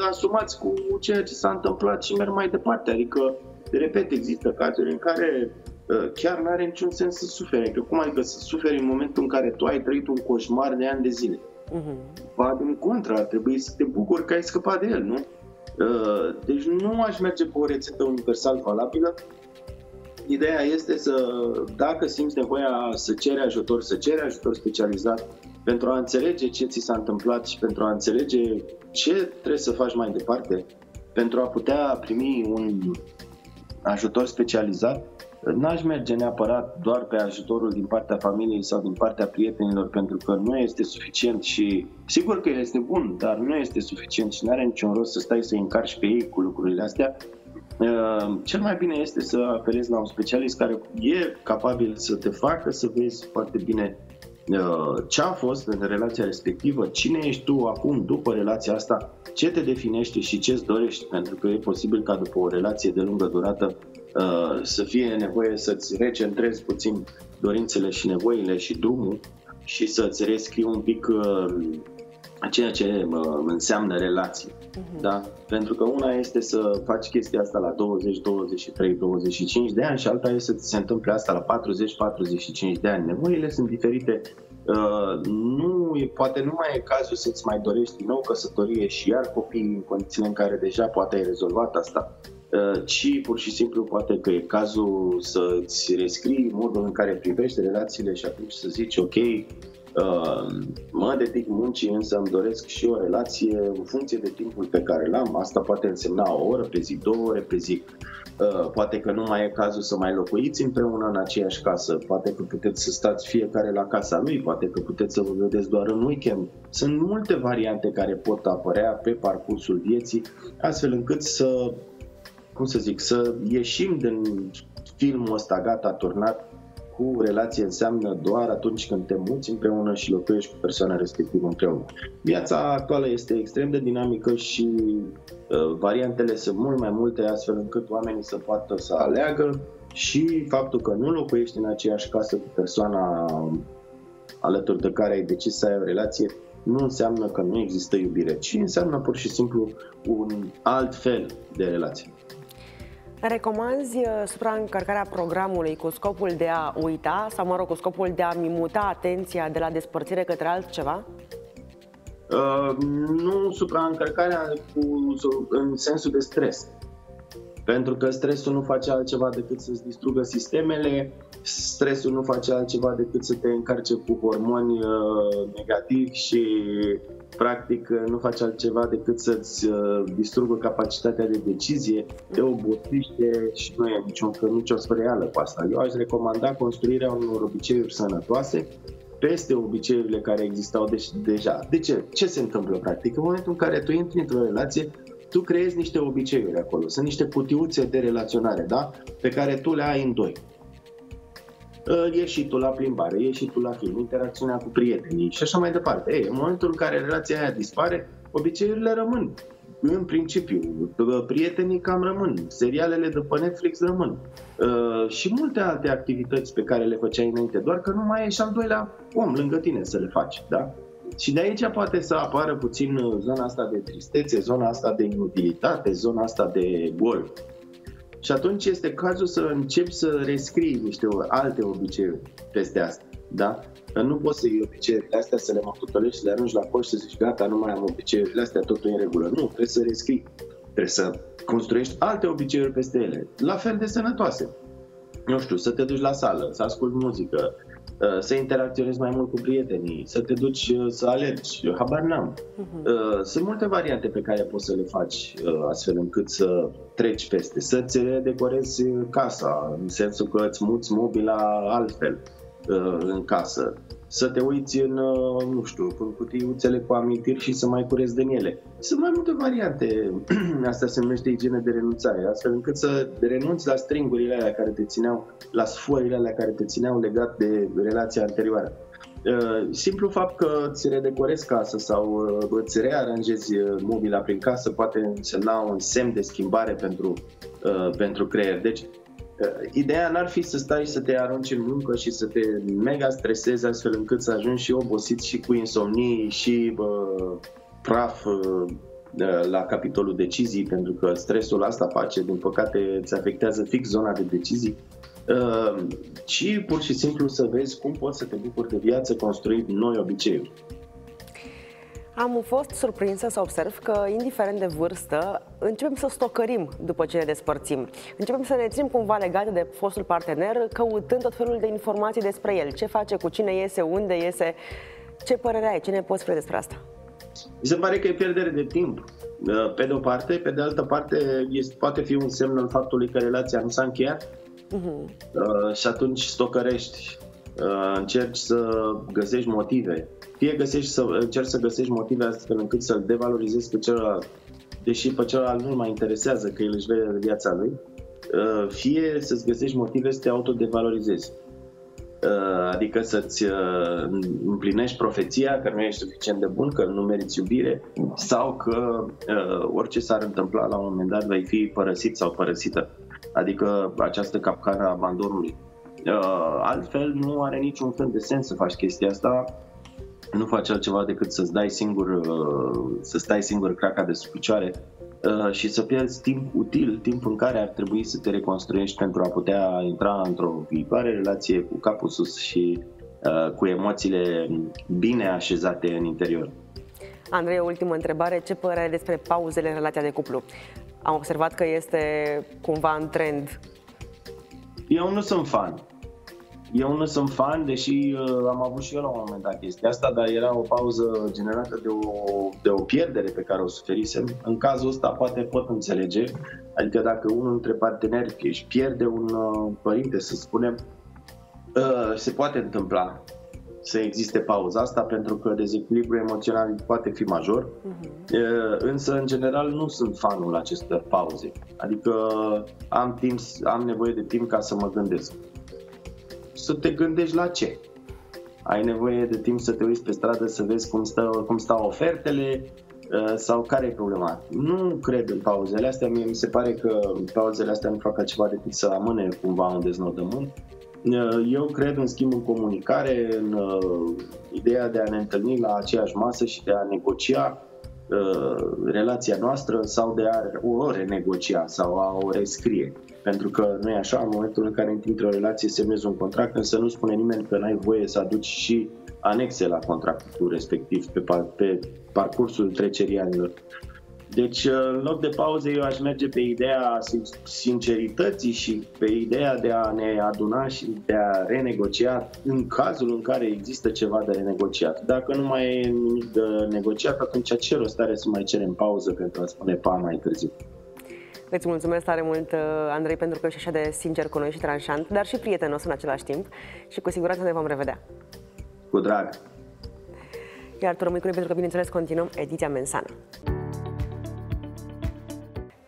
Asumați cu ceea ce s-a întâmplat și merg mai departe. Adică, repet, există cazuri în care uh, chiar nu are niciun sens să suferi. Că cum adică să suferi în momentul în care tu ai trăit un coșmar de ani de zile? Uh-huh. Ba, din contra, trebuie să te bucuri că ai scăpat de el, nu? Uh, deci nu aș merge pe o rețetă universal valabilă, Ideea este să, dacă simți nevoia să ceri ajutor, să ceri ajutor specializat pentru a înțelege ce ți s-a întâmplat și pentru a înțelege ce trebuie să faci mai departe, pentru a putea primi un ajutor specializat, n-aș merge neapărat doar pe ajutorul din partea familiei sau din partea prietenilor, pentru că nu este suficient și sigur că este bun, dar nu este suficient și nu are niciun rost să stai să-i încarci pe ei cu lucrurile astea, Ehm, cel mai bine este să apelezi la un specialist care e capabil să te facă să vezi foarte bine ehm, ce a fost în relația respectivă, cine ești tu acum după relația asta, ce te definește și ce îți dorești, pentru că e posibil ca după o relație de lungă durată ehm, să fie nevoie să-ți recentrezi puțin dorințele și nevoile și drumul și să-ți rescrii un pic ceea ce înseamnă relații. Uh-huh. Da? Pentru că una este să faci chestia asta la 20, 23, 25 de ani și alta este să ți se întâmple asta la 40, 45 de ani. Nevoile sunt diferite. Uh, nu e, poate nu mai e cazul să-ți mai dorești din nou căsătorie și iar copii în condițiile în care deja poate ai rezolvat asta uh, ci pur și simplu poate că e cazul să-ți rescrii modul în care privești relațiile și atunci să zici ok, Uh, mă dedic muncii, însă îmi doresc și o relație în funcție de timpul pe care l-am. Asta poate însemna o oră pe zi, două ore pe zi. Uh, poate că nu mai e cazul să mai locuiți împreună în aceeași casă. Poate că puteți să stați fiecare la casa lui, poate că puteți să vă vedeți doar în weekend. Sunt multe variante care pot apărea pe parcursul vieții, astfel încât să, cum să zic, să ieșim din filmul ăsta gata turnat cu relație înseamnă doar atunci când te muți împreună și locuiești cu persoana respectivă împreună. Viața actuală este extrem de dinamică și uh, variantele sunt mult mai multe astfel încât oamenii să poată să aleagă și faptul că nu locuiești în aceeași casă cu persoana alături de care ai decis să ai o relație nu înseamnă că nu există iubire, ci înseamnă pur și simplu un alt fel de relație. Recomanzi uh, supraîncărcarea programului cu scopul de a uita sau, mă rog, cu scopul de a-mi muta atenția de la despărțire către altceva? Uh, nu supraîncărcarea cu, în sensul de stres. Pentru că stresul nu face altceva decât să-ți distrugă sistemele, stresul nu face altceva decât să te încarce cu hormoni uh, negativi și practic nu face altceva decât să-ți uh, distrugă capacitatea de decizie, te obosește și nu e niciun fel, nicio spreială cu asta. Eu aș recomanda construirea unor obiceiuri sănătoase peste obiceiurile care existau de- deja. De ce? Ce se întâmplă practic? În momentul în care tu intri într-o relație, tu creezi niște obiceiuri acolo. Sunt niște cutiuțe de relaționare, da? Pe care tu le ai în doi. Ieșitul la plimbare, ieșitul la film, interacțiunea cu prietenii și așa mai departe. Ei, în momentul în care relația aia dispare, obiceiurile rămân. În principiu, prietenii cam rămân, serialele de pe Netflix rămân uh, și multe alte activități pe care le făceai înainte, doar că nu mai e și al doilea om lângă tine să le faci, da? Și de aici poate să apară puțin uh, zona asta de tristețe, zona asta de inutilitate, zona asta de gol. Și atunci este cazul să începi să rescrii niște alte obiceiuri peste asta. Da? Că nu poți să iei obiceiurile astea, să le mătutolești, să le arunci la coș, să zici gata, nu mai am obiceiurile astea, totul e în regulă. Nu, trebuie să rescrii. Trebuie să construiești alte obiceiuri peste ele, la fel de sănătoase. Nu știu, să te duci la sală, să asculti muzică, Uh, să interacționezi mai mult cu prietenii, să te duci uh, să alergi, habar n-am. Uh-huh. Sunt multe variante pe care poți să le faci astfel încât să treci peste, să-ți redecorezi casa, în sensul că îți muți mobila altfel în casă, să te uiți în, uh, nu știu, în cutiuțele cu amintiri și să mai curezi din ele. Sunt mai multe variante. Asta se numește igiene de renunțare, astfel încât să renunți la stringurile alea care te țineau, la sforile alea care te țineau legat de relația anterioară. Uh, simplu fapt că îți redecorezi casa sau uh, îți rearanjezi mobila prin casă poate însemna un semn de schimbare pentru, pentru creier. Deci Ideea n-ar fi să stai să te arunci în muncă și să te mega stresezi astfel încât să ajungi și obosit și cu insomnii și bă, praf la capitolul decizii, pentru că stresul asta face, din păcate, îți afectează fix zona de decizii, ci pur și simplu să vezi cum poți să te bucuri de viață construind noi obiceiuri. Am fost surprinsă să observ că, indiferent de vârstă, începem să stocărim după ce ne despărțim. Începem să ne ținem cumva legate de fostul partener, căutând tot felul de informații despre el. Ce face, cu cine iese, unde iese. Ce părere ai? Ce ne poți spune despre asta? Mi se pare că e pierdere de timp. Pe de o parte, pe de altă parte, este, poate fi un semn al faptului că relația nu s-a încheiat uh-huh. și atunci stocărești, uh, încerci să găsești motive fie găsești să, încerci să găsești motive astfel încât să-l devalorizezi pe celălalt, deși pe celălalt nu mai interesează că el își vede viața lui, uh, fie să-ți găsești motive să te autodevalorizezi. Uh, adică să-ți uh, împlinești profeția că nu ești suficient de bun, că nu meriți iubire sau că orice s-ar întâmpla la un moment dat vei fi părăsit sau părăsită. Adică această capcană a abandonului. Altfel nu are niciun fel de sens să faci chestia asta nu faci altceva decât să-ți dai singur, uh, să stai singur craca de sub picioare uh, și să pierzi timp util, timp în care ar trebui să te reconstruiești pentru a putea intra într-o viitoare relație cu capul sus și uh, cu emoțiile bine așezate în interior. Andrei, ultimă întrebare. Ce părere ai despre pauzele în relația de cuplu? Am observat că este cumva în trend. Eu nu sunt fan. Eu nu sunt fan, deși uh, am avut și eu la un moment dat chestia asta, dar era o pauză generată de o, de o pierdere pe care o suferisem. În cazul ăsta poate pot înțelege, adică dacă unul dintre parteneri își pierde un uh, părinte, să spunem, uh, se poate întâmpla să existe pauza asta pentru că dezechilibru emoțional poate fi major, uh-huh. însă în general nu sunt fanul acestor pauze. Adică am timp, am nevoie de timp ca să mă gândesc. Să te gândești la ce. Ai nevoie de timp să te uiți pe stradă să vezi cum, stă, cum stau ofertele uh, sau care e problema. Nu cred în pauzele astea, mie mi se pare că pauzele astea nu fac altceva decât să amâne cumva un deznodământ. Uh, eu cred în schimb în comunicare, în uh, ideea de a ne întâlni la aceeași masă și de a negocia relația noastră sau de a o renegocia sau a o rescrie. Pentru că nu e așa, în momentul în care intri într-o relație, semnezi un contract, însă nu spune nimeni că n-ai voie să aduci și anexe la contractul respectiv pe, pe parcursul trecerii anilor. Deci, în loc de pauze, eu aș merge pe ideea sincerității și pe ideea de a ne aduna și de a renegocia în cazul în care există ceva de renegociat. Dacă nu mai e nimic de negociat, atunci ce rost are să mai cerem pauză pentru a spune pa mai târziu. Îți mulțumesc tare mult, uh, Andrei, pentru că ești așa de sincer cu noi și tranșant, dar și prietenos în același timp și cu siguranță ne vom revedea. Cu drag! Iar tu rămâi cu noi pentru că, bineînțeles, continuăm ediția Mensana.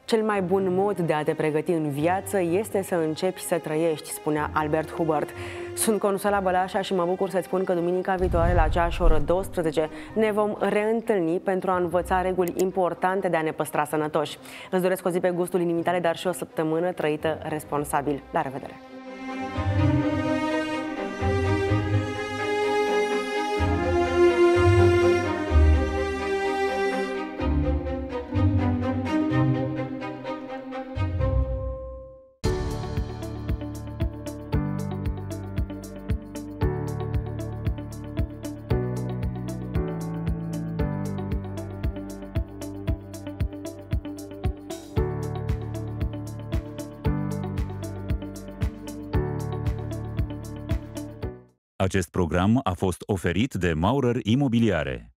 Cel mai bun mod de a te pregăti în viață este să începi să trăiești, spunea Albert Hubert. Sunt Consola Bălașa și mă bucur să-ți spun că duminica viitoare la aceeași oră 12 ne vom reîntâlni pentru a învăța reguli importante de a ne păstra sănătoși. Îți doresc o zi pe gustul inimii tale, dar și o săptămână trăită responsabil. La revedere! Acest program a fost oferit de Maurer Imobiliare.